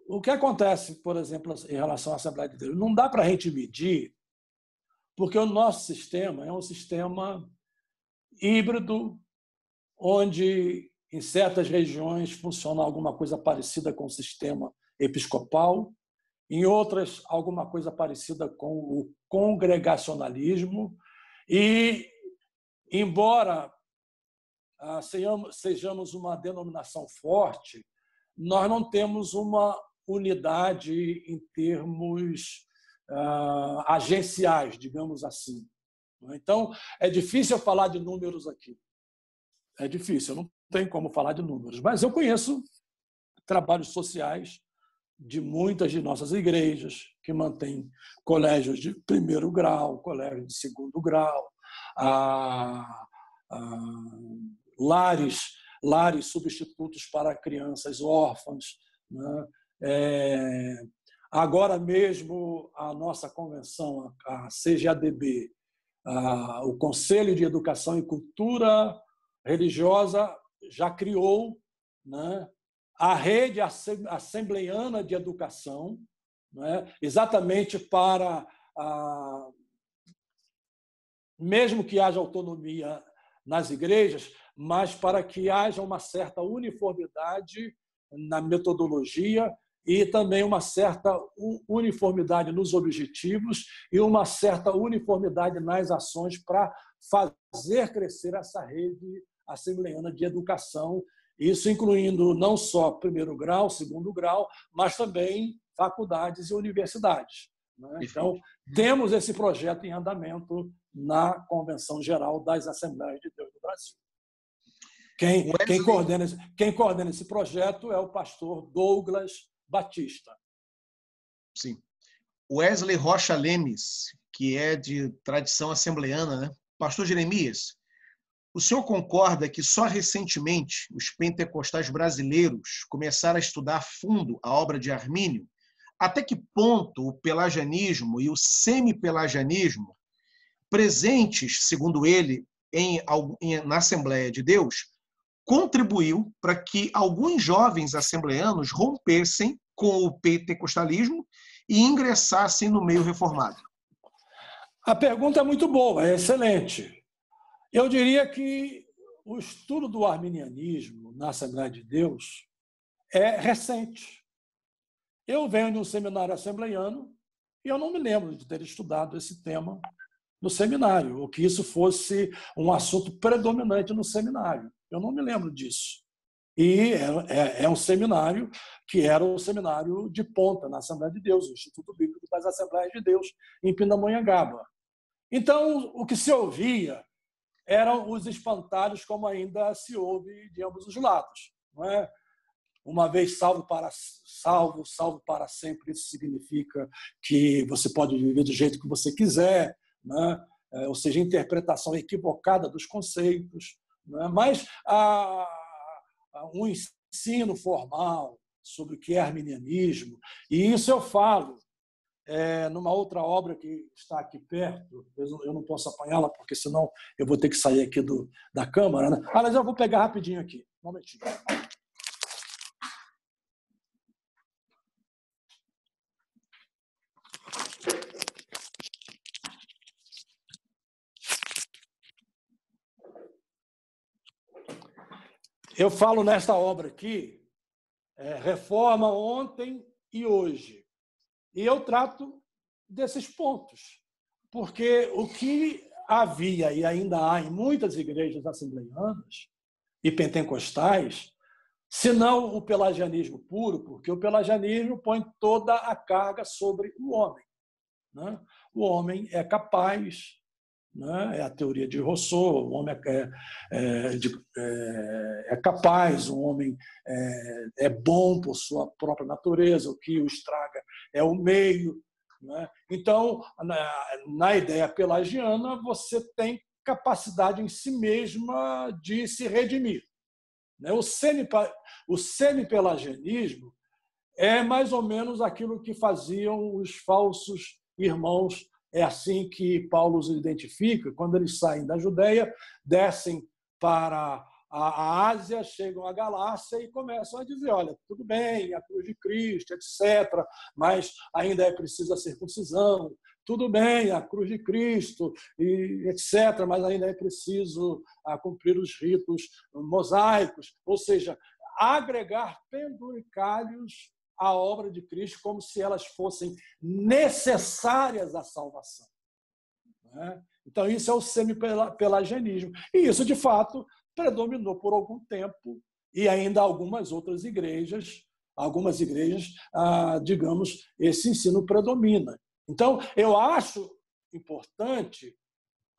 O que acontece, por exemplo, em relação à Assembleia de Deus? Não dá para a gente medir, porque o nosso sistema é um sistema híbrido, onde em certas regiões funciona alguma coisa parecida com o sistema episcopal, em outras, alguma coisa parecida com o congregacionalismo. E, embora ah, sejamos uma denominação forte, nós não temos uma unidade em termos uh, agenciais, digamos assim. Então, é difícil falar de números aqui. É difícil, não tenho como falar de números, mas eu conheço trabalhos sociais de muitas de nossas igrejas, que mantêm colégios de primeiro grau, colégios de segundo grau, a, a, lares, lares substitutos para crianças órfãs. Né? É, agora mesmo, a nossa convenção, a CGADB, a, o Conselho de Educação e Cultura Religiosa, já criou né, a rede assembleiana de educação, é? exatamente para, a, mesmo que haja autonomia nas igrejas, mas para que haja uma certa uniformidade na metodologia e também uma certa uniformidade nos objetivos e uma certa uniformidade nas ações para fazer crescer essa rede assembleiana de educação isso incluindo não só primeiro grau, segundo grau, mas também faculdades e universidades. Né? Então, temos esse projeto em andamento na Convenção Geral das Assembleias de Deus do Brasil. Quem, quem, coordena, quem coordena esse projeto é o pastor Douglas Batista. Sim. Wesley Rocha Lemes, que é de tradição assembleana, né? Pastor Jeremias, o senhor concorda que só recentemente os pentecostais brasileiros começaram a estudar a fundo a obra de Armínio? Até que ponto o pelagianismo e o semi-pelagianismo, presentes, segundo ele, em, na Assembleia de Deus, contribuiu para que alguns jovens assembleanos rompessem com o pentecostalismo e ingressassem no meio reformado? A pergunta é muito boa, é excelente. Eu diria que o estudo do arminianismo na Assembleia de Deus é recente. Eu venho de um seminário assembleiano e eu não me lembro de ter estudado esse tema no seminário, ou que isso fosse um assunto predominante no seminário. Eu não me lembro disso. E é, é, é, um seminário que era o seminário de ponta na Assembleia de Deus, o Instituto Bíblico das Assembleias de Deus, em Pindamonhangaba. Então, o que se ouvia eram os espantalhos, como ainda se ouve de ambos os lados. Não é? uma vez salvo para salvo, salvo para sempre, isso significa que você pode viver do jeito que você quiser, né? É, ou seja, interpretação equivocada dos conceitos. Né? Mas há um ensino formal sobre o que é arminianismo, e isso eu falo é, numa outra obra que está aqui perto, eu não posso apanhá-la, porque senão eu vou ter que sair aqui do, da câmara. Né? Aliás, eu vou pegar rapidinho aqui. Um momentinho. Eu falo nesta obra aqui, é, Reforma ontem e hoje. E eu trato desses pontos, porque o que havia e ainda há em muitas igrejas assembleianas e pentecostais, se não o pelagianismo puro, porque o pelagianismo põe toda a carga sobre o homem. Né? O homem é capaz né? é a teoria de Rousseau, o homem é, é, de, é, é capaz, o homem é, é, bom por sua própria natureza, o que o estraga é o meio. Né? Então, na, na ideia pelagiana, você tem capacidade em si mesma de se redimir. Né? O, semi, o é mais ou menos aquilo que faziam os falsos irmãos é assim que Paulo os identifica. Quando eles saem da Judéia, descem para a Ásia, chegam à Galácia e começam a dizer: olha, tudo bem, a cruz de Cristo, etc., mas ainda é preciso a circuncisão. Tudo bem, a cruz de Cristo, e etc., mas ainda é preciso a cumprir os ritos mosaicos. Ou seja, agregar penduricalhos a obra de Cristo como se elas fossem necessárias à salvação. Né? Então, isso é o semi-pelagianismo. E isso, de fato, predominou por algum tempo e ainda algumas outras igrejas, algumas igrejas, ah, digamos, esse ensino predomina. Então, eu acho importante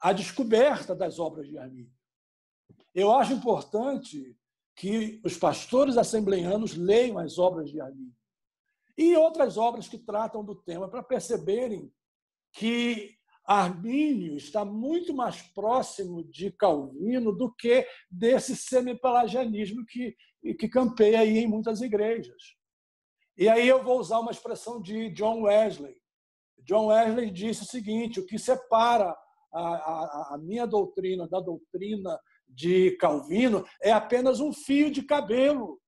a descoberta das obras de Armínio. Eu acho importante que os pastores assembleianos leiam as obras de Armínio e outras obras que tratam do tema, para perceberem que Armínio está muito mais próximo de Calvino do que desse semi-pelagianismo que, que campeia aí em muitas igrejas. E aí eu vou usar uma expressão de John Wesley. John Wesley disse o seguinte: o que separa a, a, a minha doutrina da doutrina de Calvino é apenas um fio de cabelo.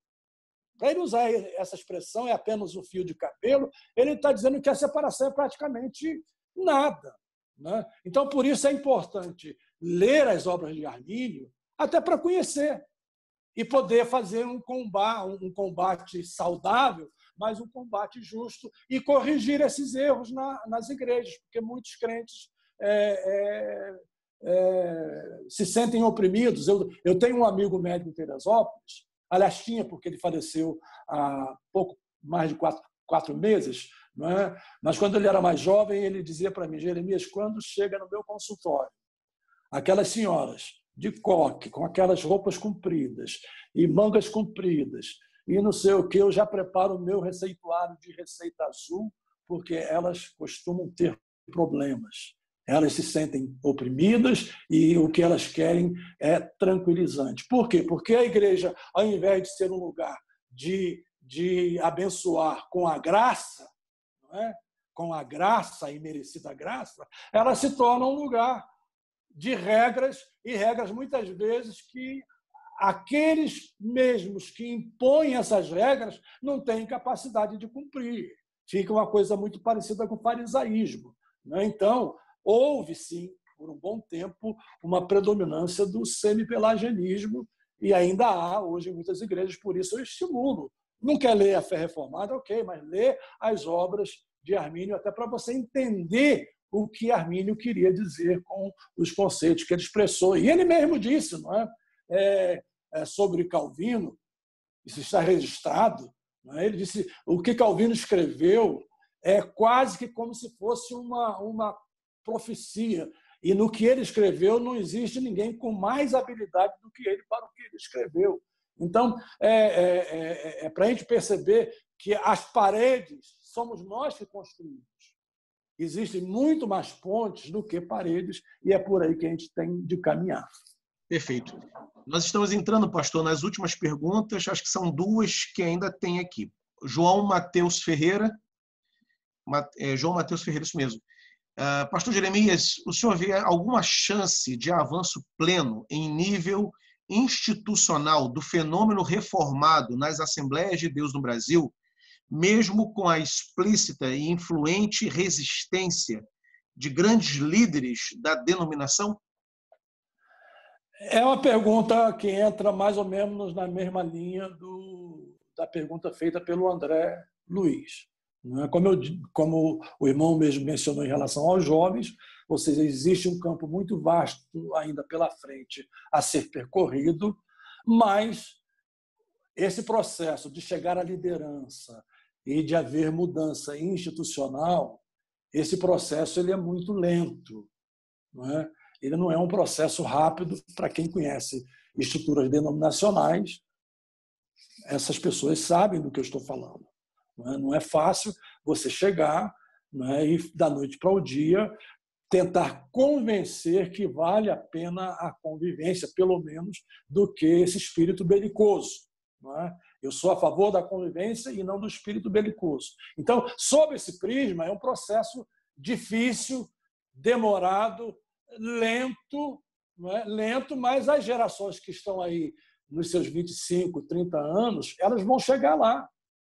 Para ele usar essa expressão, é apenas um fio de cabelo, ele está dizendo que a separação é praticamente nada. Né? Então, por isso é importante ler as obras de Armínio, até para conhecer e poder fazer um combate, um combate saudável, mas um combate justo e corrigir esses erros na, nas igrejas, porque muitos crentes é, é, é, se sentem oprimidos. Eu, eu tenho um amigo médico em Teresópolis Aliás, tinha, porque ele faleceu há pouco mais de quatro, quatro meses, Não é? Mas quando ele era mais jovem, ele dizia para mim, Jeremias, quando chega no meu consultório, aquelas senhoras de coque, com aquelas roupas compridas e mangas compridas, e não sei o que, eu já preparo o meu receituário de receita azul, porque elas costumam ter problemas. Elas se sentem oprimidas e o que elas querem é tranquilizante. Por quê? Porque a igreja, ao invés de ser um lugar de, de abençoar com a graça, é? com a graça e merecida graça, ela se torna um lugar de regras e regras muitas vezes que aqueles mesmos que impõem essas regras não têm capacidade de cumprir. Fica uma coisa muito parecida com o farisaísmo. Né? Então, houve sim, por um bom tempo, uma predominância do semipelagianismo e ainda há hoje em muitas igrejas, por isso eu estimulo. Não quer ler a fé reformada, ok, mas lê as obras de Armínio até para você entender o que Armínio queria dizer com os conceitos que ele expressou. E ele mesmo disse, não é? é, é sobre Calvino, isso está registrado, é? ele disse o que Calvino escreveu é quase que como se fosse uma, uma profecia. E no que ele escreveu, não existe ninguém com mais habilidade do que ele para o que ele escreveu. Então, é, é, é, é para a gente perceber que as paredes somos nós que construímos. Existem muito mais pontes do que paredes, e é por aí que a gente tem de caminhar. Perfeito. Nós estamos entrando, pastor, nas últimas perguntas, acho que são duas que ainda tem aqui. João Mateus Ferreira. É, João Mateus Ferreira, isso mesmo. Uh, pastor Jeremias, o senhor vê alguma chance de avanço pleno em nível institucional do fenômeno reformado nas Assembleias de Deus no Brasil, mesmo com a explícita e influente resistência de grandes líderes da denominação? É uma pergunta que entra mais ou menos na mesma linha do, da pergunta feita pelo André Luiz. É? Como, eu, como o irmão mesmo mencionou em relação aos jovens, ou seja, existe um campo muito vasto ainda pela frente a ser percorrido, mas esse processo de chegar à liderança e de haver mudança institucional, esse processo ele é muito lento. Não é? Ele não é um processo rápido para quem conhece estruturas denominacionais. Essas pessoas sabem do que eu estou falando. Não é, não é fácil você chegar é, e, da noite para o dia, tentar convencer que vale a pena a convivência, pelo menos, do que esse espírito belicoso. É? Eu sou a favor da convivência e não do espírito belicoso. Então, sob esse prisma, é um processo difícil, demorado, lento, é? lento, mas as gerações que estão aí nos seus 25, 30 anos, elas vão chegar lá.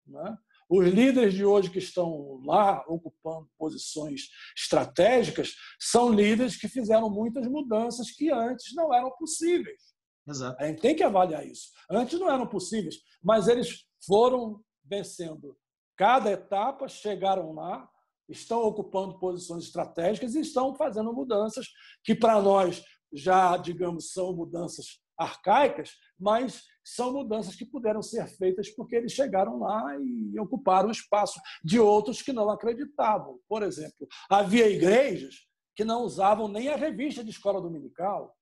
É? Os líderes de hoje que estão lá ocupando posições estratégicas são líderes que fizeram muitas mudanças que antes não eram possíveis. Exato. A gente tem que avaliar isso. Antes não eram possíveis, mas eles foram vencendo cada etapa, chegaram lá, estão ocupando posições estratégicas e estão fazendo mudanças que para nós já, digamos, são mudanças arcaicas, mas são mudanças que puderam ser feitas porque eles chegaram lá e ocuparam o espaço de outros que não acreditavam. Por exemplo, havia igrejas que não usavam nem a revista de escola dominical.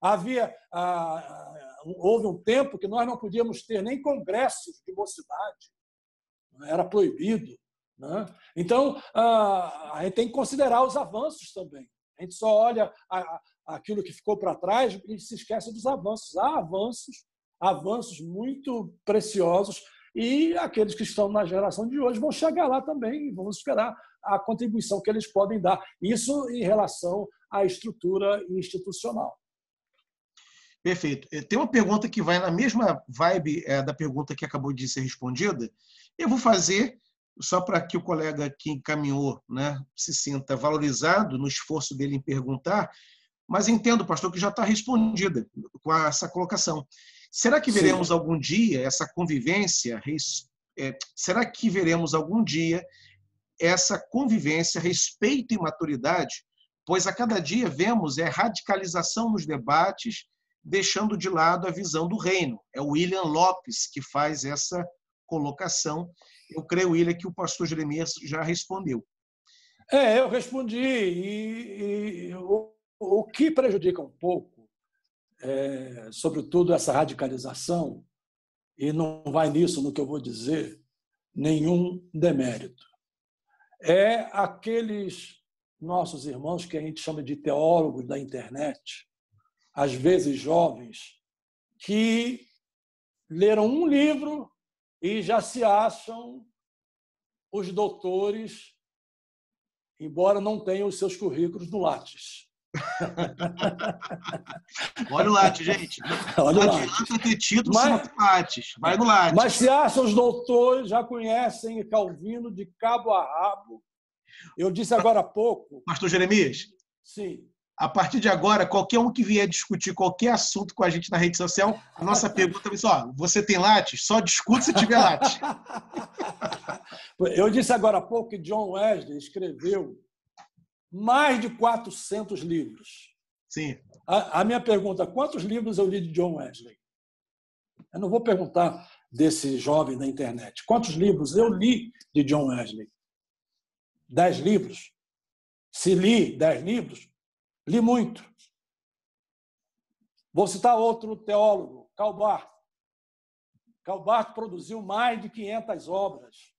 Havia ah, houve um tempo que nós não podíamos ter nem congressos de mocidade, era proibido. Né? Então, ah, a gente tem que considerar os avanços também. A gente só olha aquilo que ficou para trás e se esquece dos avanços. Há avanços, avanços muito preciosos e aqueles que estão na geração de hoje vão chegar lá também e vamos esperar a contribuição que eles podem dar. Isso em relação à estrutura institucional. Perfeito. Eh, tem uma pergunta que vai na mesma vibe eh, da pergunta que acabou de ser respondida. Eu vou fazer só para que o colega que encaminhou né, se sinta valorizado no esforço dele em perguntar, mas entendo, pastor, que já está respondida com essa colocação. Será que veremos Sim. algum dia essa convivência? É, será que veremos algum dia essa convivência, respeito e maturidade? Pois a cada dia vemos é radicalização nos debates, deixando de lado a visão do reino. É o William Lopes que faz essa colocação. Eu creio, William, que o pastor Jeremias já respondeu. É, eu respondi. E, e o, que prejudica um pouco, é, sobretudo essa radicalização, e não vai nisso no que eu vou dizer, nenhum demérito. É aqueles nossos irmãos que a gente chama de teólogos da internet, às vezes jovens, que leram um livro e já se acham os doutores, embora não tenham os seus currículos no Lattes. Olha o Lattes, gente. Olha não adianta ter título mas, Lattes. Vai no Lattes. Mas se acham os doutores, já conhecem Calvino de cabo a rabo. Eu disse agora há pouco. Pastor Jeremias? Sim a partir de agora, qualquer um que vier discutir qualquer assunto com a gente na rede social, a nossa pergunta é só: você tem lattes? Só discute se tiver lattes. Eu disse agora há pouco que John Wesley escreveu mais de 400 livros. Sim. A, a minha pergunta: quantos livros eu li de John Wesley? Eu não vou perguntar desse jovem da internet. Quantos livros eu li de John Wesley? Dez livros? Se li dez livros, Li muito. Vou citar outro teólogo, Calbar. Calbar produziu mais de 500 obras.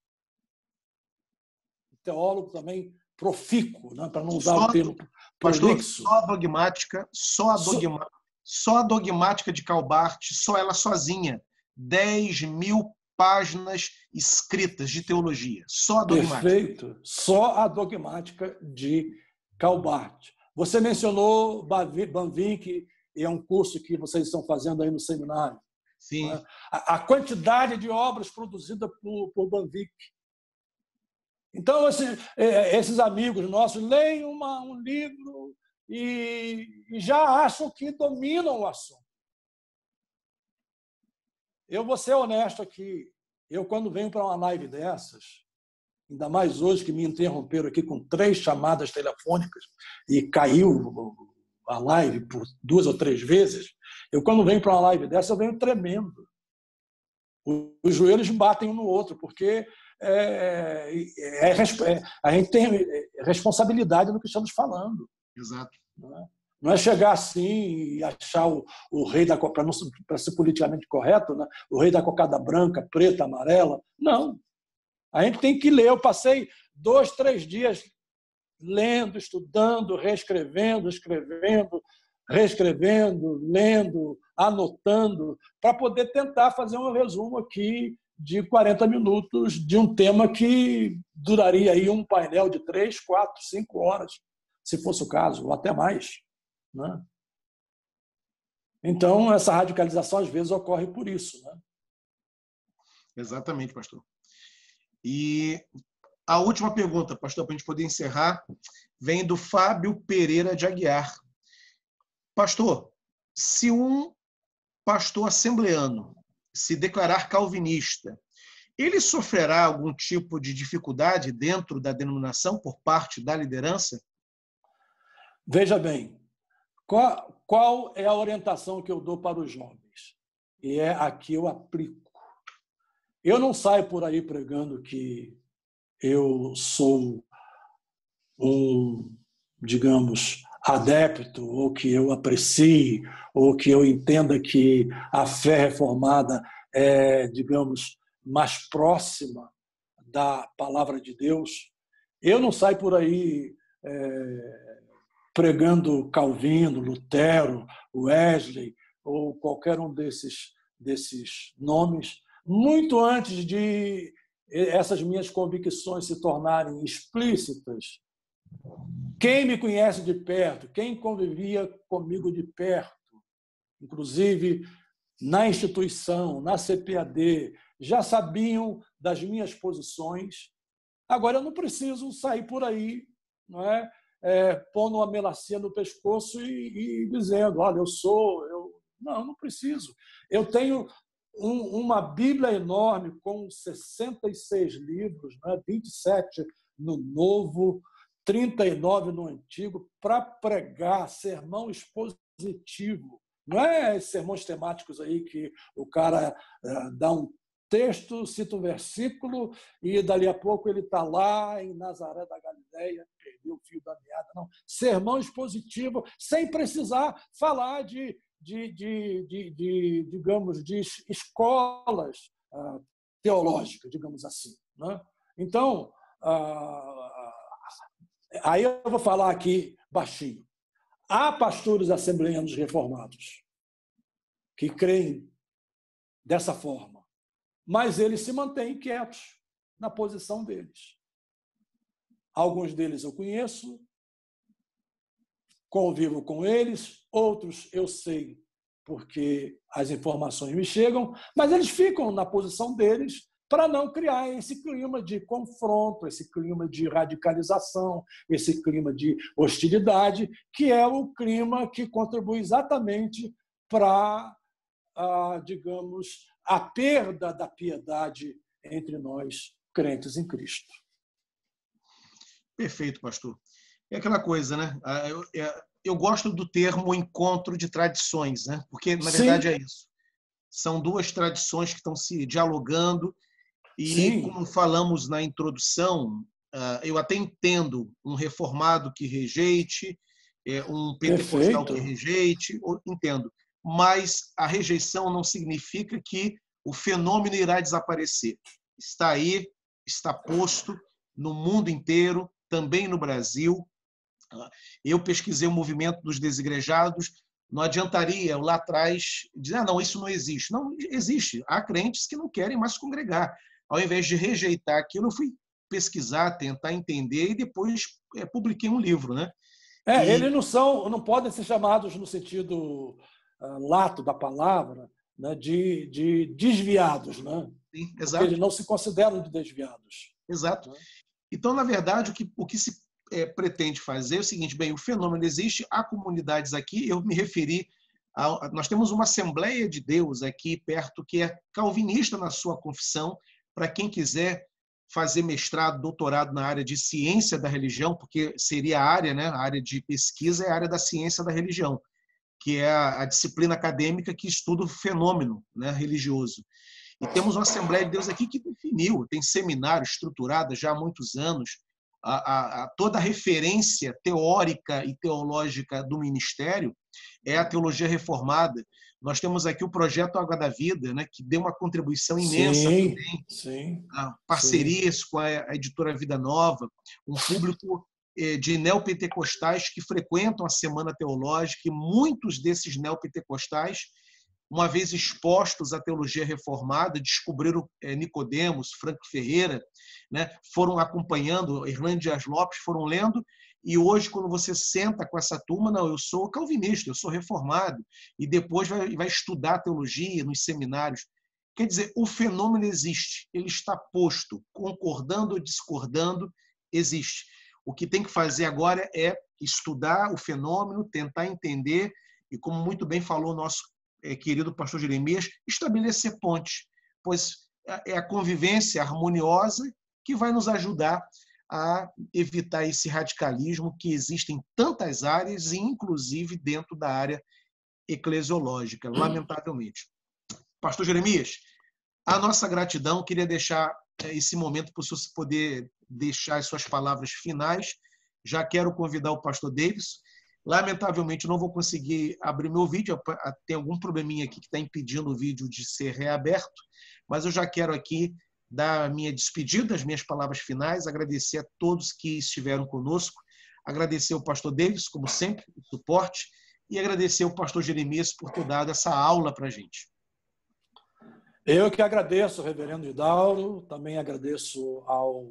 Teólogo também profícuo, né? para não usar só, o termo prolixo. Só a dogmática, só a, dogma, só a dogmática de Calbart, só ela sozinha, 10 mil páginas escritas de teologia. Só a dogmática. Perfeito. Só a dogmática de Calbart. Você mencionou Banvik, e é um curso que vocês estão fazendo aí no seminário. Sim. Né? A quantidade de obras produzidas por, por Banvik. Então, é, esses amigos nossos leem uma, um livro e, e já acham que dominam o assunto. Eu vou ser honesto aqui. Eu, quando venho para uma live dessas, ainda mais hoje que me interromperam aqui com três chamadas telefônicas e caiu a live por duas ou três vezes, eu quando venho para uma live dessa, eu venho tremendo. Os joelhos batem um no outro, porque é, é, é, a gente tem responsabilidade no que estamos falando. Exato. Não é, não é chegar assim e achar o, o rei da para ser politicamente correto, né? o rei da cocada branca, preta, amarela. Não. A gente tem que ler. Eu passei dois, três dias lendo, estudando, reescrevendo, escrevendo, reescrevendo, lendo, anotando, para poder tentar fazer um resumo aqui de 40 minutos de um tema que duraria aí um painel de três, quatro, cinco horas, se fosse o caso, ou até mais. Né? Então, essa radicalização às vezes ocorre por isso. Né? Exatamente, pastor. E a última pergunta, pastor, para a gente poder encerrar, vem do Fábio Pereira de Aguiar. Pastor, se um pastor assembleano se declarar calvinista, ele sofrerá algum tipo de dificuldade dentro da denominação por parte da liderança? Veja bem, qual, qual é a orientação que eu dou para os jovens? E é a que eu aplico. Eu não saio por aí pregando que eu sou um, digamos, adepto, ou que eu aprecie, ou que eu entenda que a fé reformada é, digamos, mais próxima da palavra de Deus. Eu não saio por aí é, pregando Calvino, Lutero, Wesley, ou qualquer um desses, desses nomes, muito antes de essas minhas convicções se tornarem explícitas, quem me conhece de perto, quem convivia comigo de perto, inclusive na instituição, na CPAD, já sabiam das minhas posições. Agora eu não preciso sair por aí, não é? é pondo uma melancia no pescoço e, e dizendo, olha, eu sou, eu não, não preciso. Eu tenho um, uma Bíblia enorme com 66 livros, né? 27 no Novo, 39 no Antigo, para pregar sermão expositivo. Não é sermões temáticos aí que o cara uh, dá um texto, cita um versículo, e dali a pouco ele está lá em Nazaré da Galileia, perdeu o fio da meada. Não, sermão expositivo, sem precisar falar de, de, de, de, de digamos, de escolas uh, teológicas, digamos assim. Né? Então, uh, aí eu vou falar aqui baixinho. Há pastores assembleanos reformados que creem dessa forma, mas eles se mantêm quietos na posição deles. Alguns deles eu conheço, convivo com eles, outros eu sei porque as informações me chegam, mas eles ficam na posição deles para não criar esse clima de confronto, esse clima de radicalização, esse clima de hostilidade, que é o clima que contribui exatamente para, digamos, a perda da piedade entre nós crentes em Cristo. Perfeito, pastor. É aquela coisa, né? Ah, eu, é, eu gosto do termo encontro de tradições, né? Porque na verdade Sim. é isso. São duas tradições que estão se dialogando e Sim. como falamos na introdução, ah, eu até entendo um reformado que rejeite, é, um pentecostal Perfeito. que rejeite, entendo. Mas a rejeição não significa que o fenômeno irá desaparecer. Está aí, está posto no mundo inteiro, também no Brasil. Eu pesquisei o movimento dos desigrejados, não adiantaria eu lá atrás dizer, ah, não, isso não existe. Não existe. Há crentes que não querem mais congregar ao invés de rejeitar aquilo, eu fui pesquisar, tentar entender e depois é, publiquei um livro, né? É, e... eles não são, não podem ser chamados no sentido uh, lato da palavra, né, de, de desviados, né? Sim, exato. Porque eles não se consideram de desviados. Exato. Né? Então, na verdade, o que, o que se é, pretende fazer é o seguinte: bem, o fenômeno existe, há comunidades aqui, eu me referi. A, nós temos uma Assembleia de Deus aqui perto que é calvinista na sua confissão, para quem quiser fazer mestrado, doutorado na área de ciência da religião, porque seria a área, né, a área de pesquisa é a área da ciência da religião, que é a, disciplina acadêmica que estuda o fenômeno né, religioso. E temos uma Assembleia de Deus aqui que definiu, tem seminário estruturado já há muitos anos, a, a, toda a referência teórica e teológica do ministério é a teologia reformada. Nós temos aqui o projeto Água da Vida, né, que deu uma contribuição imensa sim, também. Sim, parcerias sim. com a editora Vida Nova, um público eh, de neopentecostais que frequentam a Semana Teológica, e muitos desses neopentecostais, uma vez expostos à teologia reformada, descobriram eh, Nicodemos, Franco Ferreira, né, foram acompanhando, Irlande Dias Lopes, foram lendo e hoje, quando você senta com essa turma, não, eu sou calvinista, eu sou reformado, e depois vai, vai estudar teologia nos seminários. Quer dizer, o fenômeno existe, ele está posto, concordando ou discordando, existe. O que tem que fazer agora é estudar o fenômeno, tentar entender, e como muito bem falou o nosso querido pastor Jeremias, estabelecer pontes, pois é, é a convivência harmoniosa que vai nos ajudar a evitar esse radicalismo que existe em tantas áreas, inclusive dentro da área eclesiológica, hum. lamentavelmente. Pastor Jeremias, a nossa gratidão, queria deixar eh, esse momento para você poder deixar as suas palavras finais. Já quero convidar o pastor Davis. Lamentavelmente, não vou conseguir abrir meu vídeo, tem algum probleminha aqui que está impedindo o vídeo de ser reaberto, mas eu já quero aqui dar a minha despedida, as minhas palavras finais, agradecer a todos que estiveram conosco, agradecer ao pastor Davis, como sempre, o suporte, e agradecer ao pastor Jeremias por ter dado essa aula para a gente. Eu que agradeço, reverendo Hidauro, também agradeço ao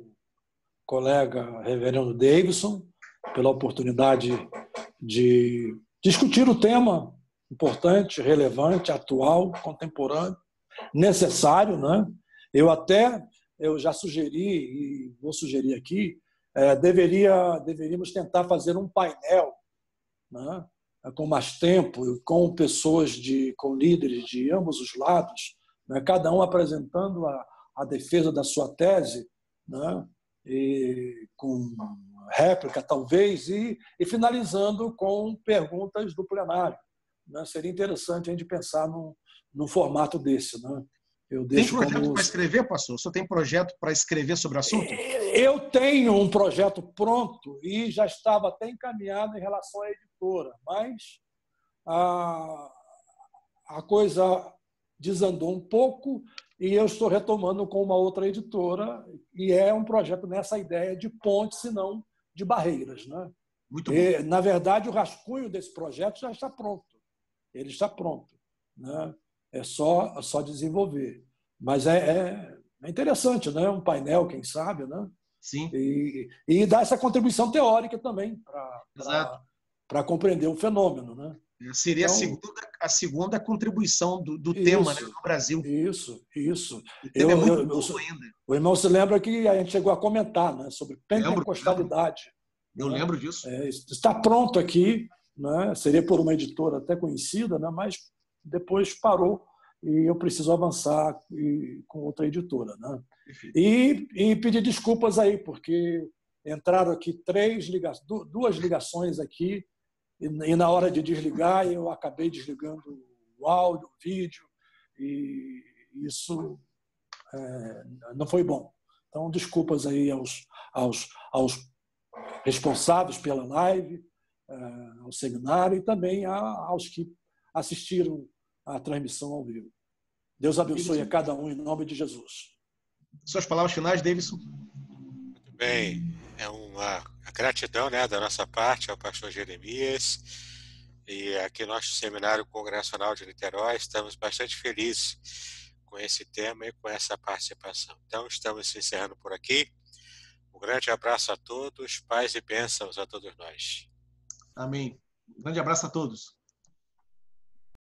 colega reverendo Davidson pela oportunidade de discutir o tema importante, relevante, atual, contemporâneo, necessário, né? Eu até eu já sugeri e vou sugerir aqui, é, deveria deveríamos tentar fazer um painel, né, com mais tempo, com pessoas de com líderes de ambos os lados, né, cada um apresentando a, a defesa da sua tese, né, e com réplica talvez e, e finalizando com perguntas do plenário. Né? Seria interessante a gente pensar num, num formato desse. Né? Eu tem projeto como... para escrever, pastor? O senhor tem projeto para escrever sobre o assunto? Eu tenho um projeto pronto e já estava até encaminhado em relação à editora, mas a, a coisa desandou um pouco e eu estou retomando com uma outra editora e é um projeto nessa ideia de ponte, se não de barreiras. Né? Muito bom. E, na verdade, o rascunho desse projeto já está pronto. Ele está pronto. Né? É só, é só desenvolver. Mas é, é, é, interessante, né? Um painel, quem sabe, né? Sim. E, e dá essa contribuição teórica também para compreender o fenômeno, né? Seria então, a, segunda, a segunda contribuição do, do isso, tema né, no Brasil. Isso, isso. Eu, é muito eu, eu, ainda. O irmão se lembra que a gente chegou a comentar né, sobre pentecostalidade. Eu né? lembro disso. É, está pronto aqui, né? seria por uma editora até conhecida, né? mas depois parou e eu preciso avançar com outra editora. Né? E, e pedir desculpas aí, porque entraram aqui três ligações, duas ligações aqui, e, na hora de desligar eu acabei desligando o áudio, o vídeo, e isso é, não foi bom. Então, desculpas aí aos, aos, aos responsáveis pela live, é, ao seminário e também aos que assistiram a transmissão ao vivo. Deus abençoe a cada um em nome de Jesus. Suas palavras finais, Davidson. Muito bem. É uma gratidão né, da nossa parte ao pastor Jeremias. E aqui no nosso Seminário Congregacional de Niterói estamos bastante felizes com esse tema e com essa participação. Então, estamos encerrando por aqui. Um grande abraço a todos, paz e bênçãos a todos nós. Amém. Um grande abraço a todos.